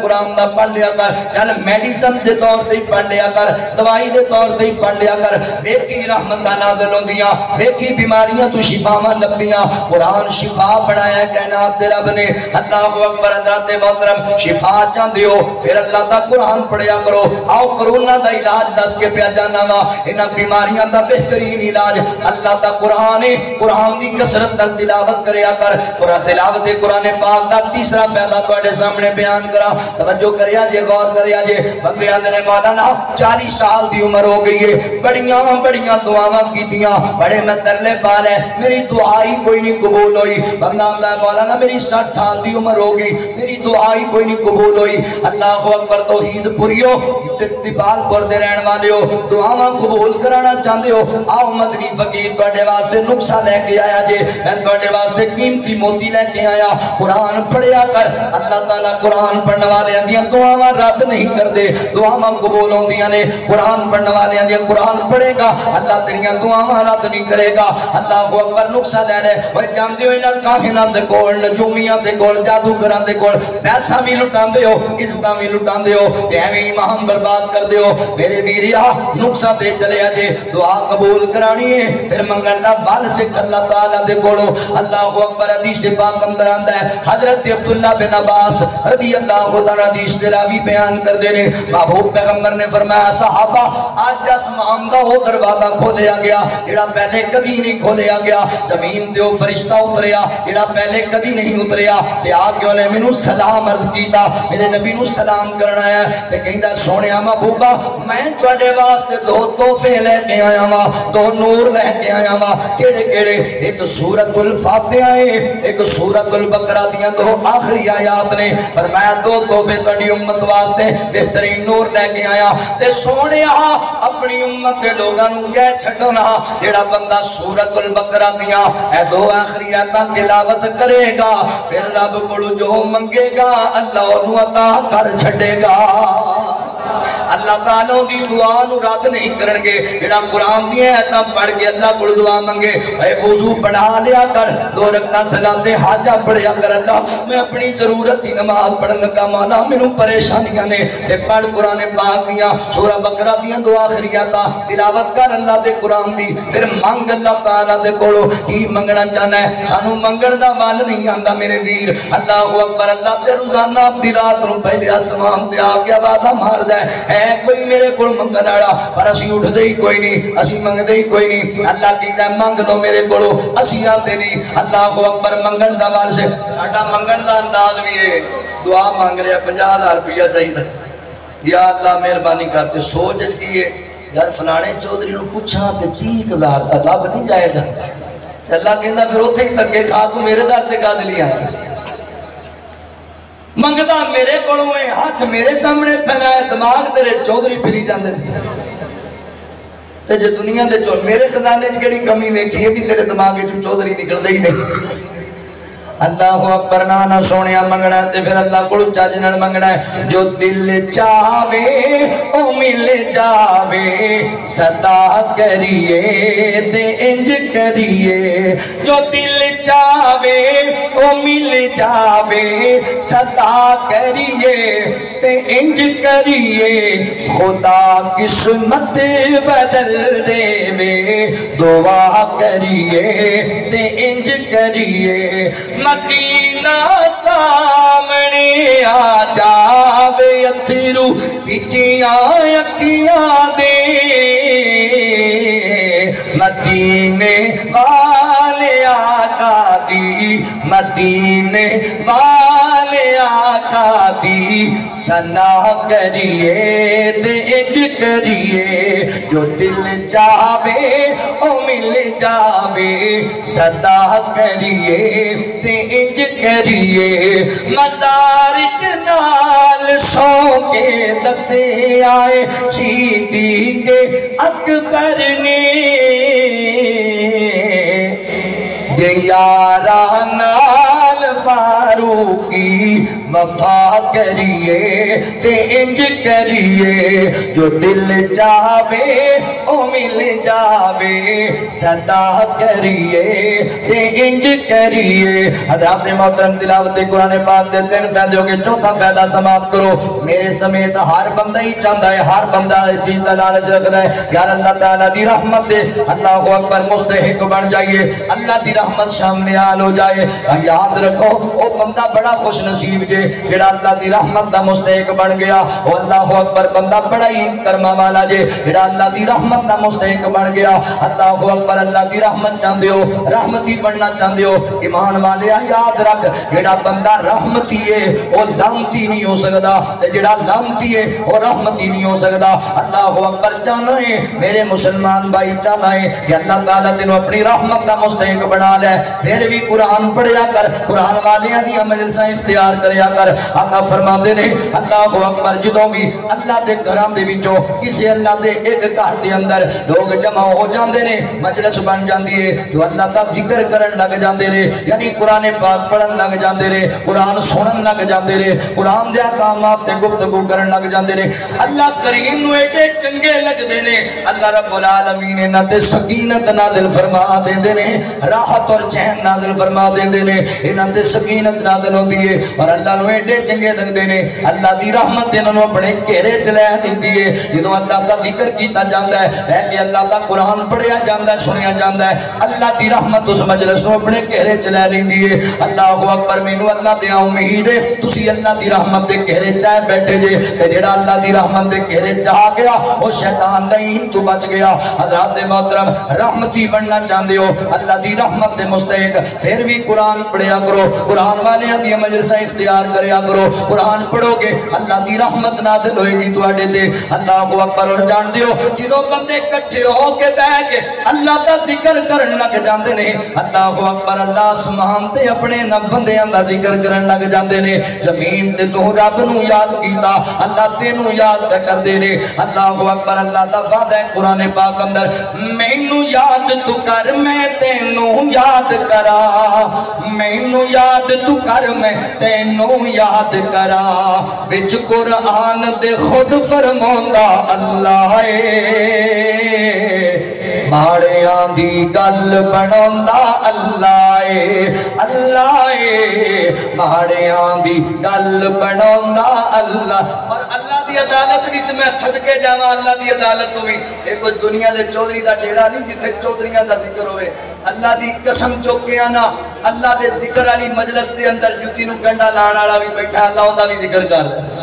कुरान का पढ़ लिया कर, चल मेडिसन के तौर पर ही पढ़ लिया कर, दवाई के तौर पर ही पढ़ लिया कर। वेखी रहमत नाजल होंदिया, वेखी बीमारियाँ तू शिफाव लगदिया कुरान शिफा बनाया कैनात रब ने। अल्लाह अकबर, हज़रत मोहतरम, शिफा चाहते हो, फिर अल्लाह का कुरान पढ़िया करो। आओ करोना का इलाज दस के पिया जाना वा। इन बीमारियाँ का बेहतरीन इलाज। अल्लाह का कुरान है कुरान की कसरत का तिलावत कर। तिलावत कुरान पाक का तीसरा फ़ायदा थोड़े सामने बयान करा। तवज्जो करया जे गौर करया जे बंदे आंदे ने मौलाना 40 साल दी उम्र हो गई है बड़ियां बड़ियां दुआवां कीतियां बड़े मैं तरले पा ले मेरी दुआ ही कोई नहीं कबूल हुई बंदा आंदा मौलाना मेरी 60 साल दी उम्र हो गई मेरी दुआ ही कोई नहीं कबूल हुई अल्लाह अकबर तौहीद पुरियो दिपालपुर दे रहने वाले हो दुआवां कबूल कराना चाहते हो आओ मदनी फकीर ਤੁਹਾਡੇ वास्ते नुक्सा लेके आया जे मैं ਤੁਹਾਡੇ वास्ते कीमती मोती लेके आया कुरान पढ़िया कर अल्लाह ताला कुरान पढ़ने वाले दी दुआवां रद्द नहीं करदे। दुआवां कबूल होंदियाँ ने। कुरान पढ़ने वाले दी कुरान पढ़ेगा। अल्लाह तेरियाँ दुआवां रद्द नहीं करेगा। अल्लाह अकबर नुक्सा ले ले ओए जानदे हो इना काहिनां दे कोल, नजूमियाँ दे कोल, जादूगरां दे कोल। पैसा भी लुटांदे हो, इज्जतां भी लुटांदे हो। ते एवें ईमान बर्बाद करदे हो। मेरे वीरिया नुक्सा दे चले जे। दुआ कबूल करानी है। फिर मंगन दा बल सिख अल्लाह ताला दे कोलो। अल्लाह को अकबर हदीस पाक अंदर आंदा है। हज़रत अब्दुल्ला बिन अब्बास रज़ी अल्लाह मौलाना दी इश्तलावी बयान कर देने। महबूब पैगंबर ने फरमाया, सहाबा अज अस माम का वह दरवाज़ा खोलिया गया जोड़ा पहले कभी नहीं खोलिया गया। ज़मीन से वह फरिश्ता उतरिया जोड़ा पहले कभी नहीं उतरिया। तो आ गया उन्हें मैनू सलाम अर्ज़ किया मेरे नबी न सलाम करना है। तो कहता सोने महबूबा, मैं थोड़े वास्ते दो तोहफे लैके आया वा, दो नूर लैके आया वा। केड़े केड़े? एक सूरत उल फातिहा है, एक सूरत उल बकरा दिया दो आखिरी आयात ने। फरमाया, दो तो उम्मत वास्ते बेहतरीन नूर आया। ते सोने अपनी उम्मत के लोगों कह छो ना सूरत उल बकरा दिया ए दो आखिरी तिलावत करेगा। फिर रब को जो मंगेगा, अल्लाह अता कर छेगा अल्लाह ताला दी दुआ रद्द नहीं करनगे। जेड़ा कुरान दी आयतां पढ़ के अल्लाह कोल दुआ मंगे वज़ू बना लिया कर। दो रकात सलाते हाजा पढ़या कर, अल्लाह, मैं अपनी ज़रूरत दी नमाज़ पढ़न लगा, मौला, मेनू परेशानियाँ ने। ते पढ़ कुरान पाक दियाँ, सूरा बकरा दियाँ दो आखिरियाँ तिलावत कर अल्लाह दे कुरान दी, फिर मंग अल्लाह ताला की मंगना चाहना है? सानू मंगण दा वल नहीं आंदा, मेरे वीर। अल्लाह अकबर, अल्लाह ते रोज़ाना दी रात नु पहले आसमान ते आके वादा मारदा है। है, कोई मेरे को उठते ही कोई नहीं, असी मंगते ही कोई नहीं। अल्लाह कहता मंग लो मेरे को असी आते नहीं। अल्लाह को अंबर मंगण का बल से सागण का अंदाज भी है। दुआ मंग रहे पाँह हज़ार रुपया चाहिए या अल्लाह मेहरबानी करते सोच की है। यार फलाने चौधरी पूछा तो तीह हज़ार का लभ नहीं जाएगा। अल्लाह कहता फिर उत्थे ही तके खा, तू मेरे दर से कद लिया। ਮੰਗਦਾ ਮੇਰੇ ਕੋਲੋਂ ਹੈ ਹੱਥ ਮੇਰੇ ਸਾਹਮਣੇ ਫੈਲਾਇਆ ਦਿਮਾਗ ਤੇਰੇ ਚੌਧਰੀ ਫਿਰੀ ਜਾਂਦੇ ਨੇ ਤੇ ਜੇ ਦੁਨੀਆ ਦੇ ਚੋਂ ਮੇਰੇ ਖਜ਼ਾਨੇ 'ਚ ਕਿਹੜੀ ਕਮੀ ਵੇਖੀ ਹੈ ਵੀ ਤੇਰੇ ਦਿਮਾਗ 'ਚੋਂ ਚੌਧਰੀ ਨਿਕਲਦਾ ਹੀ ਨਹੀਂ अल्लाह अकबर, नाना सोने मंगना ते फिर अल्लाह को चज न मंगना है, जो दिल चावे, ओ मिल जावे, सदा करिए ते इंज करिए। जो दिल चावे, ओ मिल जावे, सदा करिए ते इंज करिए। खुदा किस्मत बदल देवे, दुआ करिए ते इंज करिए। मदीना सामने आ जावे अथरू अखियां दे। मदीने वाले आका दी मदीने वाले आका दी सना करिए इंज करिए जो दिल चावे ओ मिल जावे। सदा करिए इंज करिए मजार च नाल सो के दसे आए शीदी के अकबर ने। जे यारा नाल फारूकी वफा करिए, ते इंज करिए। जो दिल चावे, ओ मिल जावे। सदा करिए, ते इंज करिए। हजरात ने मोहतरम तिलावत कुरान पाक दे तीन फ़ायदे हो गए चौथा फ़ायदा समाप्त करो। मेरे समेत हर बंदा ही चाहता है, हर बंदा इस चीज़ का लालच रखता है। यार अल्लाह ताला दी रहमत दे, अल्लाह अकबर मुस्तहिक बन जाइए। अल्लाह दी रहमत सामने आल हो जाए। याद रखो वो बंदा बड़ा खुश नसीब जे बन गया अल्लाह अकबर बन गया लामती हो अल्लाह अकबर मेरे मुसलमान भाई चाहना है कि अल्लाह ताला तेन अपनी रहमत का मुस्तहिक बना ले फिर भी कुरान पढ़िया कर कुरान वालियाँ दी मजलिसां इख्तियार करया कर आका फरमाते ने, अल्लाह अकबर जदों भी अल्लाह दे घरां किसी अल्लाह दे एक घर दे अंदर लोग जमा हो जाते ने, मजलिस बन जाती है, जो अल्लाह का ज़िक्र करन लग जाते ने, यानी कुरान पाक पढ़न लग जाते ने, कुरान सुनन लग जाते ने, कुरान दे अहकामात ते गुफ्तगू करन लग जाते ने, अल्लाह करीम नु एडे चंगे लगदे ने, अल्लाह रब्बुल आलमीन इन्हां ते सकीनत नाज़िल फरमा ने, राहत और चैन नाज़िल फरमा देंदे ने, इन्हां ते सकीनत नाज़िल होंदी है, और अल्लाह एडे चंगे लगदे ने। अल्लाह दी रहमत इन्हां नु अपने घेरे च लै लैंदी है जदों अल्लाह दा ज़िक्र कीता जांदा है है कि अल्लाह दा कुरान पढ़िया जांदा है सुनिया जांदा है अल्लाह दी रहमत उस मजलिस नु अपने घेरे च लै लैंदी है अल्लाह अकबर, मैनू अल्लाह दे उम्मीद है तुसी अल्लाह दी रहमत दे घेरे च आए बैठे जे, ते जेड़ा अल्लाह दी रहमत दे घेरे च आ गया वो शैतान नहीं तू बच गया। हज़रत दे मोहतरम, रहमती बनना चाहते हो। अल्लाह की रहमत दे मुस्तहिक फिर भी कुरान पढ़िया करो। कुरान वालियाँ दी मजलिसां करया करो। कुरान पढ़ोगे, अल्लाह की रहमत नादिल होएगी तुम्हारे अल्लाह को अकबर, और जान दियो, जदों बंदे इकट्ठे हो के बैठ के अल्लाह का ज़िक्र करन लग जांदे ने, अल्लाह को अकबर, अल्लाह सुभान ते अपने न बंदियाँ दा ज़िक्र करन लग जांदे ने। ज़मीन ते तो रब नु याद किया अल्लाह तेन याद करते ने। अल्लाह को अकबर, अल्लाह दा वादा है कुरान पाक अंदर, मैनू याद तू कर, मैं तेनु याद करा। मैनू याद तू कर, मैं तेनु ਤੈਨੂੰ ਯਾਦ ਕਰਾ ਵਿੱਚ ਕੁਰਾਨ ਦੇ ਖੁਦ ਫਰਮਾਉਂਦਾ ਅੱਲਾ ਏ ਮਾੜਿਆਂ ਦੀ ਗੱਲ ਬਣਾਉਂਦਾ ਅੱਲਾ ਏ ਅੱਲਾ ਏ ਮਾੜਿਆਂ ਦੀ ਗੱਲ ਬਣਾਉਂਦਾ ਅੱਲਾ दी अदालत भी मैं सदके जावा अल्लाह की अदालत तो भी यह कोई दुनिया के चौधरी का डेरा नहीं जिथे चौधरिया का ज़िक्र हो अल्लाह की कसम चौके आना अल्लाह के ज़िक्र वाली मजलस के अंदर जुती गंडा लाने वाला भी बैठा अल्लाह का भी ज़िक्र कर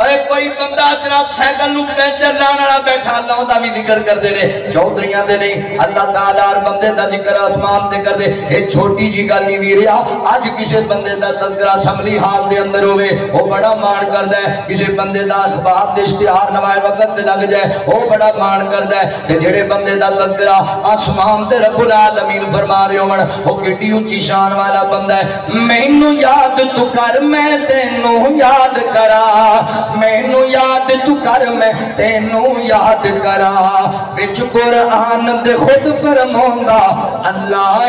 अरे कोई बंदा जनाब साइकिल नु पंचर लाने वाला बैठा, अल्लाह दा भी ज़िक्र करते ने। चौधरीयां दे नहीं, अल्लाह ताला हर बंदे दा ज़िक्र आसमान ते करदे। ए छोटी जी गल नहीं वीरिया आज किसे बंदे दा तस्करा असम्बली हाल दे अंदर होवे, ओ बड़ा मान करदा है। किसे बंदे दा अखबार दे इश्तिहार नवाए वक्त ते लग जाए, ओ बड़ा मान करदा है। ते जेड़े बंदे दा तस्करा आसमान ते रब्बुल आलमीन फरमा रहे होवन ओ किड्डी ऊँची शान वाला बंदा है। मैनू याद तू कर, मैं तेनू याद करा। मैनू याद तू कर मैं तेनू याद करा। बिच गुर आनंद खुद फरमा अल्लाह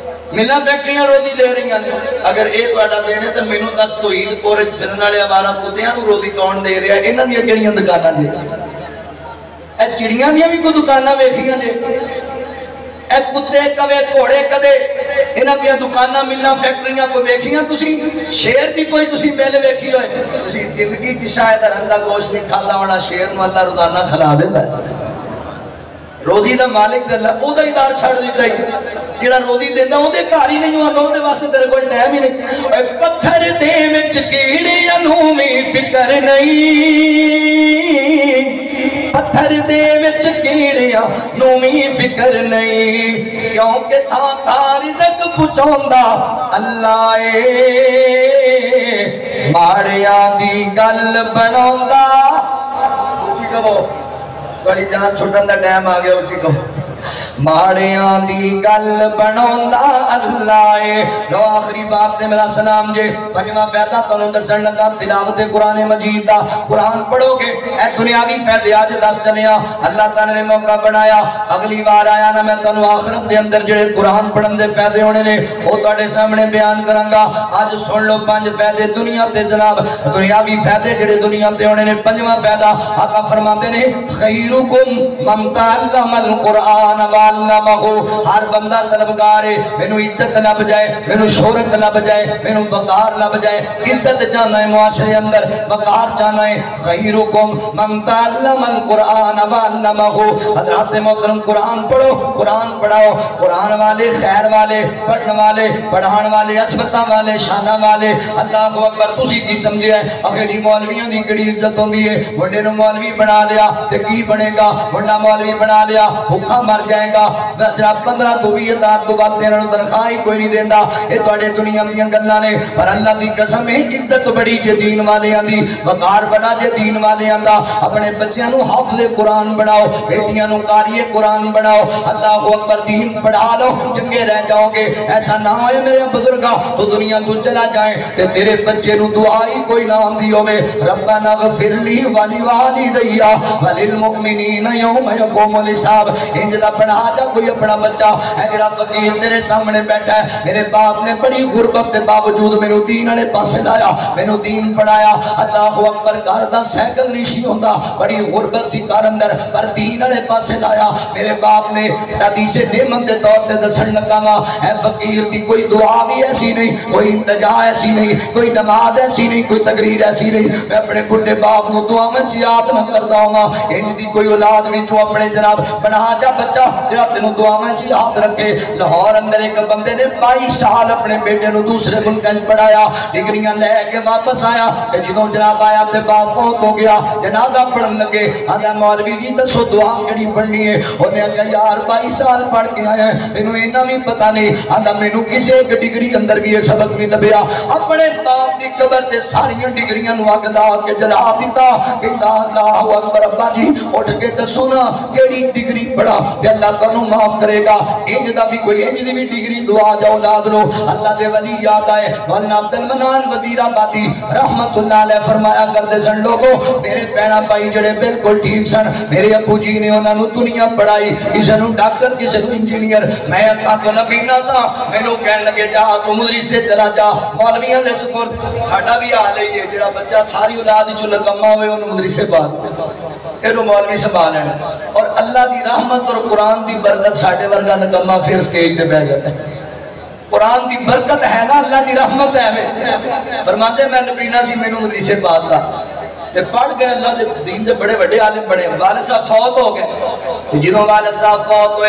ਮਿਲਾਂ ਫੈਕਟਰੀਆਂ ਰੋਜ਼ੀ ਦੇ ਰਹੀਆਂ ਨੇ ਅਗਰ ਇਹ ਤੁਹਾਡਾ ਦੇਣ ਹੈ ਤਾਂ ਮੈਨੂੰ ਦੱਸ ਤੋਹੀਦ ਕੋਰੇ ਫਿਰਨ ਵਾਲੇ ਆਵਾਰਾ ਕੁੱਤਿਆਂ ਨੂੰ ਰੋਜ਼ੀ ਕੌਣ ਦੇ ਰਿਹਾ ਇਹਨਾਂ ਦੀਆਂ ਕਿਹੜੀਆਂ ਦੁਕਾਨਾਂ ਜੇ ਇਹ ਚਿੜੀਆਂ ਦੀਆਂ ਵੀ ਕੋਈ ਦੁਕਾਨਾਂ ਵੇਖੀਆਂ ਜੇ ਇਹ ਕੁੱਤੇ ਕਵੇ ਘੋੜੇ ਕਦੇ ਇਹਨਾਂ ਦੀਆਂ ਦੁਕਾਨਾਂ ਮਿਲਾਂ ਫੈਕਟਰੀਆਂ ਕੋਈ ਵੇਖੀਆਂ ਤੁਸੀਂ ਸ਼ੇਰ ਦੀ ਕੋਈ ਤੁਸੀਂ ਮਿਲ ਵੇਖੀ ਹੋਏ ਤੁਸੀਂ ਜ਼ਿੰਦਗੀ 'ਚ ਸ਼ਾਇਦ ਰੰਦਾ ਗੋਸ਼ਤ ਨਹੀਂ ਖਾਦਾ ਹੋਣਾ ਸ਼ੇਰ ਨੂੰ ਅੱਲਾ ਰੋਜ਼ਾਨਾ ਖਿਲਾ ਦਿੰਦਾ ਹੈ ਰੋਜ਼ੀ ਦਾ ਮਾਲਿਕ ਤੇ ਅੱਲਾ ਉਹਦਾ ਹੀ ਦਰ ਛੱਡ ਦਿੱਤਾ ਹੀ ਜਿਹੜਾ ਰੋਜ਼ੀ ਦਿੰਦਾ ਉਹਦੇ ਘਰ ਹੀ ਨਹੀਂ ਆਉਂਦਾ ਉਹਦੇ ਵਾਸਤੇ ਤੇਰੇ ਕੋਲ ਟਾਈਮ ਹੀ ਨਹੀਂ ਓਏ ਪੱਥਰ ਦੇ ਵਿੱਚ ਕੀੜਿਆਂ ਨੂੰ ਵੀ ਫਿਕਰ ਨਹੀਂ ਪੱਥਰ ਦੇ ਵਿੱਚ ਕੀੜਿਆਂ ਨੂੰ ਵੀ ਫਿਕਰ ਨਹੀਂ ਕਿਉਂਕਿ ਥਾਂ ਥਾਂ ਰਿਜ਼ਕ ਪਹੁੰਚਾਉਂਦਾ ਅੱਲਾ ਏ ਮਾੜਿਆਂ ਦੀ ਗੱਲ ਬਣਾਉਂਦਾ ਉੱਚੀ ਕਹੋ ਬੜੀ ਜਾਨ ਛੁੱਟਣ ਦਾ ਟਾਈਮ ਆ ਗਿਆ ਉੱਚੀ ਕਹੋ माड़िया की गल बना अल्लाह लो आखिरी बाप ने मेरा सलाम जे फ़ायदा दसन लगा तिलावत मजीद का कुरान पढ़ोगे ए दुनियावी फ़ायदे अज दस चले अल्लाह तला ने मौका बनाया अगली बार आया ना मैं के अंदर जो कुरान पढ़न के फ़ायदे होने ने वो तो सामने बयान करा अज सुन लो पाँच फ़ायदे दुनिया के जनाब दुनियावी फ़ायदे जेडे दुनिया के होने ने फ़ायदा आका फरमाते ने खैरुकुम ममता अल्लाह कुरान अल्लामा हर बंदा तलबगार है। मैनू इज़्ज़त लब जाए, मैनू शोहरत लब जाए, मैनू बकार लब जाए। इज़्ज़त चाहना है मुआशरे अंदर बकार चाहना है सही मन कुरान मोहतरम कुरान पढ़ो, कुरान पढ़ाओ। कुरान वाले, खैर वाले, पढ़ने वाले, पढ़ाने वाले असबता वाले, शाना वाले। अल्लाह अकबर, तुसी की समझे आखिर मौलवियों की कड़ी इज़्ज़त होंगी है? मुंडे मौलवी बना लिया तो की बनेगा? मुंडा मौलवी बना लिया भुखा मर जाएगा। पंद्रह तो भी हज़ार तो ही कोई नहीं देता दुनिया पर अल्लाह की कसम इज़्ज़त बड़ी जे दीन की वकार जे दीन का अपने बच्चों कुरान बनाओ कारिए कुरान बनाओ अल्लाह अकबर दीन पढ़ा लो चंगे रह जाओगे ऐसा ना हो मेरे बुज़ुर्ग तू दुनिया तू चला जाए तो तेरे बच्चे दुआ ही कोई ना आती हो रबा नव वाली इंज दा बना आजा कोई अपना बच्चा है जरा फकीर तेरे सामने बैठा है, मेरे बाप ने बड़ी गुरबत के बावजूद मेनु दीन वाले पास लाया, मैनू दीन पढ़ाया, अल्लाह अकबर घर का सैकल नहीं सी होता बड़ी गुरबत सी घर अंदर, पर दीन वाले पास लाया, मेरे बाप ने दादी से नेमत के तौर पर दसन लगा वा है फकीर की कोई दुआ भी ऐसी नहीं, कोई इंतजा ऐसी नहीं, कोई नमाज़ ऐसी नहीं, कोई तकरीर ऐसी नहीं, मैं अपने बुढ़े बाप को दुआ में याद न करता होगा इन कोई औलाद भी जो अपने जनाब बना जा बच्चा तेन दुआव रखे लाहौर अंदर एक बंदे ने बाई साल अपने तेन इना भी पता नहीं आदा मैनू किसी डिग्री अंदर भी यह सबक नहीं लभ्या अपने कबर से सारिया डिग्रिया अग ला जला दिता कहता जी उठ के दसो ना कि माफ़ करेगा। इंज का भी कोई, इंज की भी डिग्री दुआ जाओ लाद लो। अल्लाह के वली याद आए। मनान वजीराबादी रहमतुल्लाह फरमाया करते सन, लोगो, मेरे भैणा भाई जड़े बिल्कुल ठीक सन, मेरे अबू जी ने उन्होंने दुनिया पढ़ाई। किसी को डॉक्टर, किसी को इंजीनियर। मैं अका तो नबीना सा। मैनू कह लगे, जा, तू मदरीसे चला जा। मौलवियाँ दे सुपुर्द साडा भी हाल ही है जेड़ा बच्चा सारी औलाद चो निकम्मा होवे ओनु मदरसे ਇਹਨੂੰ ਮੌਲਵੀ ਸੰਭਾਲ ਲੈਣ ਔਰ ਅੱਲਾ ਦੀ ਰਹਿਮਤ ਔਰ ਕੁਰਾਨ ਦੀ ਬਰਕਤ ਸਾਡੇ ਵਰਗਾ ਨਕਮਾ ਫਿਰ ਸਟੇਜ ਤੇ ਬਹਿ ਜਾਂਦਾ कुरान की बरकत है ना अल्लाह की रहमत है फरमाते मैं नबीना सी मैनू मदरीसे पाता पढ़ गए, अल्लाह के दीन के बड़े बड़े आलिम बने। वाले साहब फौत हो गए। जो वाले साहब फौत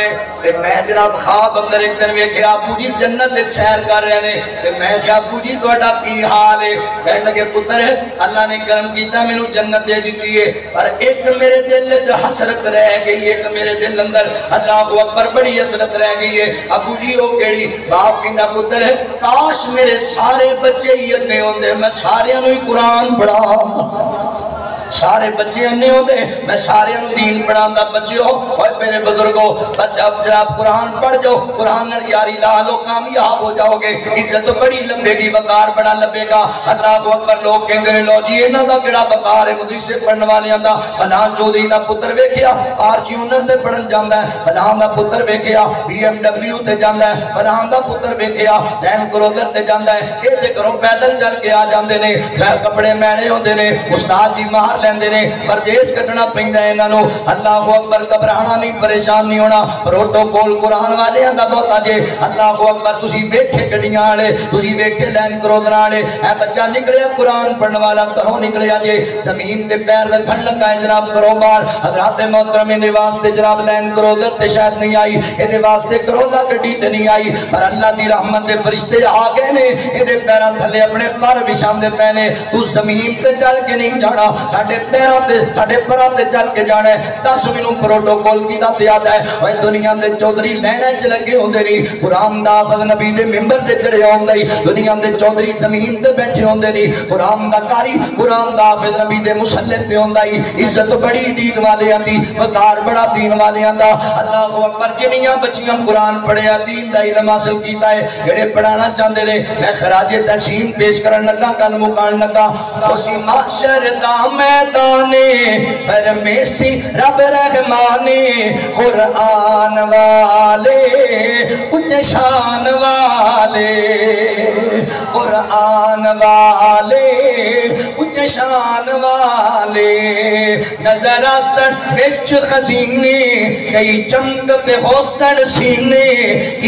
मैं खाब अंदर एक दिन आपू जी जन्नत से सैर कर रहे मैं आपू जी थोड़ा की हाल है कह लगे पुत्र अल्लाह ने कर्म किया जन्नत दे दी है पर एक मेरे दिल च हसरत रह गई एक मेरे दिल अंदर अल्लाह अकबर बड़ी हसरत रह गई है अबू जी वो केड़ी? बाप क्या पुत्र काश मेरे सारे बच्चे ही अन्ने होंगे मैं सारे ही कुरान पढ़ा सारे बच्चे अन्ने होते मैं सारे दीन पढ़ा बच्चे हो मेरे बुजुर्गो जनाब कुरान पढ़ जाओ। कुरान यारी ला लो, कामयाब हो जाओगे। इज़्ज़त बड़ी लंबेगी वकार बड़ा लंबेगा। अल्लाह अकबर लोग कहते लो जी, इन्हों का किड़ा वकार है मुदरीसे पढ़ने वाले का फलान चौधरी का पुत्र वेख्या फार्च्यूनर से पढ़न जाता है। फलान का पुत्र वेख्या बी एम डब्ल्यू से जाता है। फलान का पुत्र वेख्या लैंड क्रोजर से जाता है। ये घरों पैदल चल के आ जाते हैं कपड़े मैने होंगे ने। उस्ताद जी मार लेंगे ने परदेश कटना इन्हों अल्लाह अकबर, घबराना नहीं, परेशान नहीं होना। प्रोटोकॉल कुरान वाले का बहुता जे। अल्लाह अकबर तुम वेखे गड्डिया वेखे लैन क्रोदर वाले है बच्चा निकलिया कुरान पढ़ने वाला, घरों निकलिया जे। ज़मीन के पैर रखन लगा है जनाब करो बार हजरात मोहतरम इन वास्ते जनाब लैन क्रोदर ते शायद नहीं आई। ये वास्ते करोला गड्डी ते नहीं आई। पर अल्लाह की रहमत के फरिश्ते आ गए ने। पैर थले अपने पर विछाते पे तू ज़मीन पे चल के नहीं जाना। के कारी इज़्ज़त बड़ी दीन वालेयां दी वकार बड़ा दीन वालेयां दा अल्लाह अकबर बच्चियाँ कुरान पढ़िया दीन दा इल्म हासिल कीता है जेड़े चाहते ने, मैं खराजे पेश करन लगा गल मुकान लगा दा मैदान रब रहमाने वाले शान वाले। वाले शान वाले। बिच खजीने, कई सीने।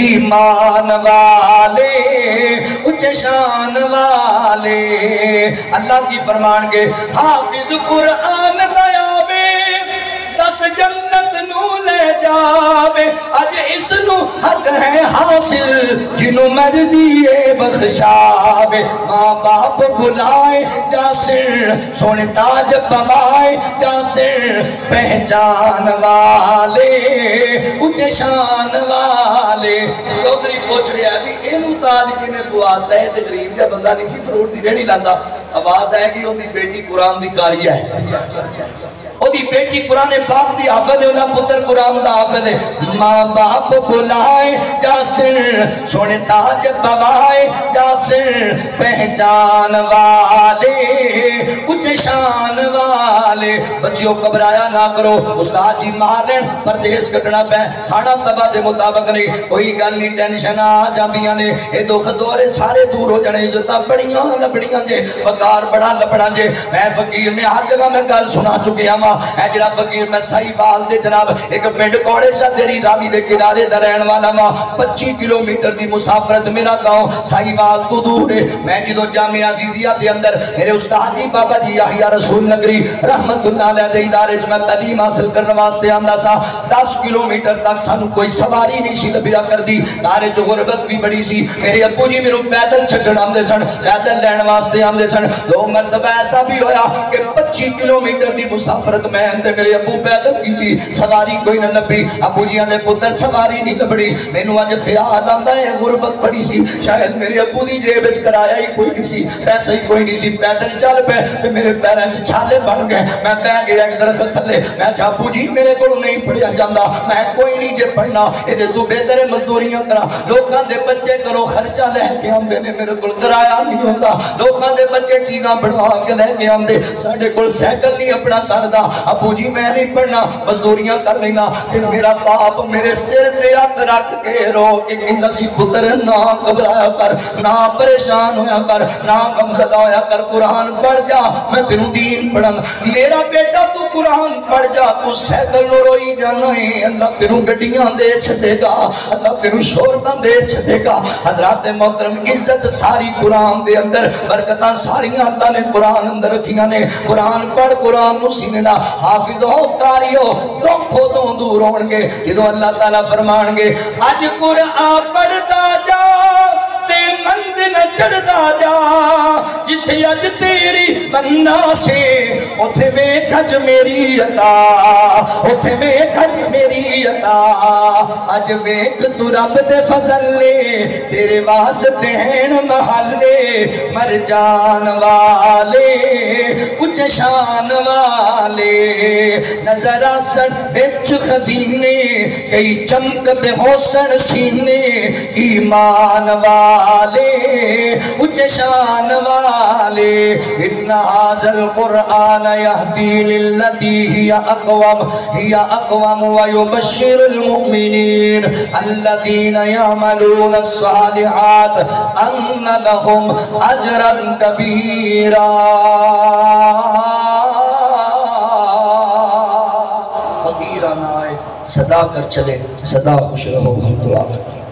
ईमान वाले शान वाले। अल्लाह की फरमान के हाफिज कुरान दयावे दस जन्नत पहचान वाले शान वाले। चौधरी पूछ रहा भी एनू ताज किने पवाता है गरीब जिहा बंदा नहीं फ्रूट की रेहड़ी लांदा। आवाज़ है कि ओदी बेटी कुरान दी कारी है। बेटी कुरान पाक दी हाफिज है पुत्र कुरान है। माँ बाप बुलाए ताज जासिर पहचान वाले शान वाले। बच्चियों, घबराया ना करो, उस्ताद जी मार लेन परदेश कटना पै, खाना तबा दे मुताबिक नहीं, कोई गल नहीं टेंशन आ जांदियाँ ने। ये दुख दौरे सारे दूर हो जाने, इज़्ज़त बड़ियाँ लबड़ियाँ जे, वकार बड़ा लबड़ा जे। मैं फकीर ने हर जगह मैं गल सुना चुकिया वा जरा फकीर मैं सही दे जनाब एक पिंड कोड़े सा रावी दे किनारे दा रहन वाला वा। 25 किलोमीटर दी मुसाफरत मेरा गाँव साहिवाल तो दूर मैं जो जामिया अजीजिया दे अंदर, मेरे उस्ताद जी, बाबा जी, याहिया रसूल नगरी, रहमतुल्लाह अलैह दे इदारे च मैं तालीम हासिल करने वास्ते आंदा सा। 10 किलोमीटर तक सानू कोई सवारी नहीं सी लभिया करदी। भी बड़ी सी। मेरे अब्बू जी मेनू पैदल सन, पैदल लैण वास्ते आंदे सन। दो मरतबा ऐसा भी होया कि 25 किलोमीटर दी मुसाफरत फ़र्क मैं मेरे अबू पैदल की सवारी कोई ना लभी अबू जी दे पुत्र, सवारी नहीं लभड़ी मैनू अज ख्याल आंदा है, गुरबत बड़ी सी। शायद मेरे अबू दी जेब कराया ही कोई नहीं सी। पैसा ही कोई नहीं सी। पैदल चल पे ते मेरे पैरों च छाले बन गए। मैं बह गया एक दरख्त थले मैं अबू जी, मेरे को नहीं पढ़िया जाता मैं कोई नहीं जे पढ़ना। ये तू बेहतर मजदूरियाँ करा। लोगों के बच्चे करो, खर्चा लैके आते ने। मेरे को किराया नहीं होता लोगों के बच्चे चीजा बनवा के लैके आते साढ़े को नहीं अपना करता अबू जी, मैं नहीं पढ़ना, मजदूरियाँ कर लेना। फिर मेरा बाप मेरे सिर ते हथ रख के रो के कहना सी, पुत्र, ना घबराया कर, ना परेशान होया कर, ना गमजदा होया कर, कुरान पढ़ जा, मैं तेनू दीन पढ़ांगा। मेरा बेटा, तू कुरान पढ़ जा, तू सैकल रोई जाना है। अल्लाह तेनू गड्डियाँ दे छड़ेगा अल्लाह तेनू शोहरतां दे छड़ेगा हज़रत मोहतरम, इज़्ज़त सारी कुरान दे अंदर, बरकतां सारियाँ अल्लाह ने कुरान अंदर रखियाँ ने। कुरान पढ़, कुरान नु सीने हाफिज हो कारी दुख तो दूर हो जो अल्लाह तला फरमाणगे अज कुर आ मंजिल चढ़दा जा, जिथे अज तेरी बन्ना से, उथे वेख अज मेरी अता, उथे वेख अज मेरी अता। अज वेख तू रब दे फजले, तेरे वास्ते हैं महले, मर जान वाले, कुछ शान वाले। नज़र आसन बिच खजीने, कई चमकते होसन सीने, ईमान वाले। उच्च शान वाले। इन्ना हाजल कुरआन यहदी लिल्लती हिया अक़वम हिया अक़वम व युबश्शिरुल मुमिनीन अल्लज़ीना यअमलून अस्सालिहात अन्न लहुम अजरन कबीरा। फकीरा आए, सदा कर चले, सदा खुश रहो, हम दुआ करते।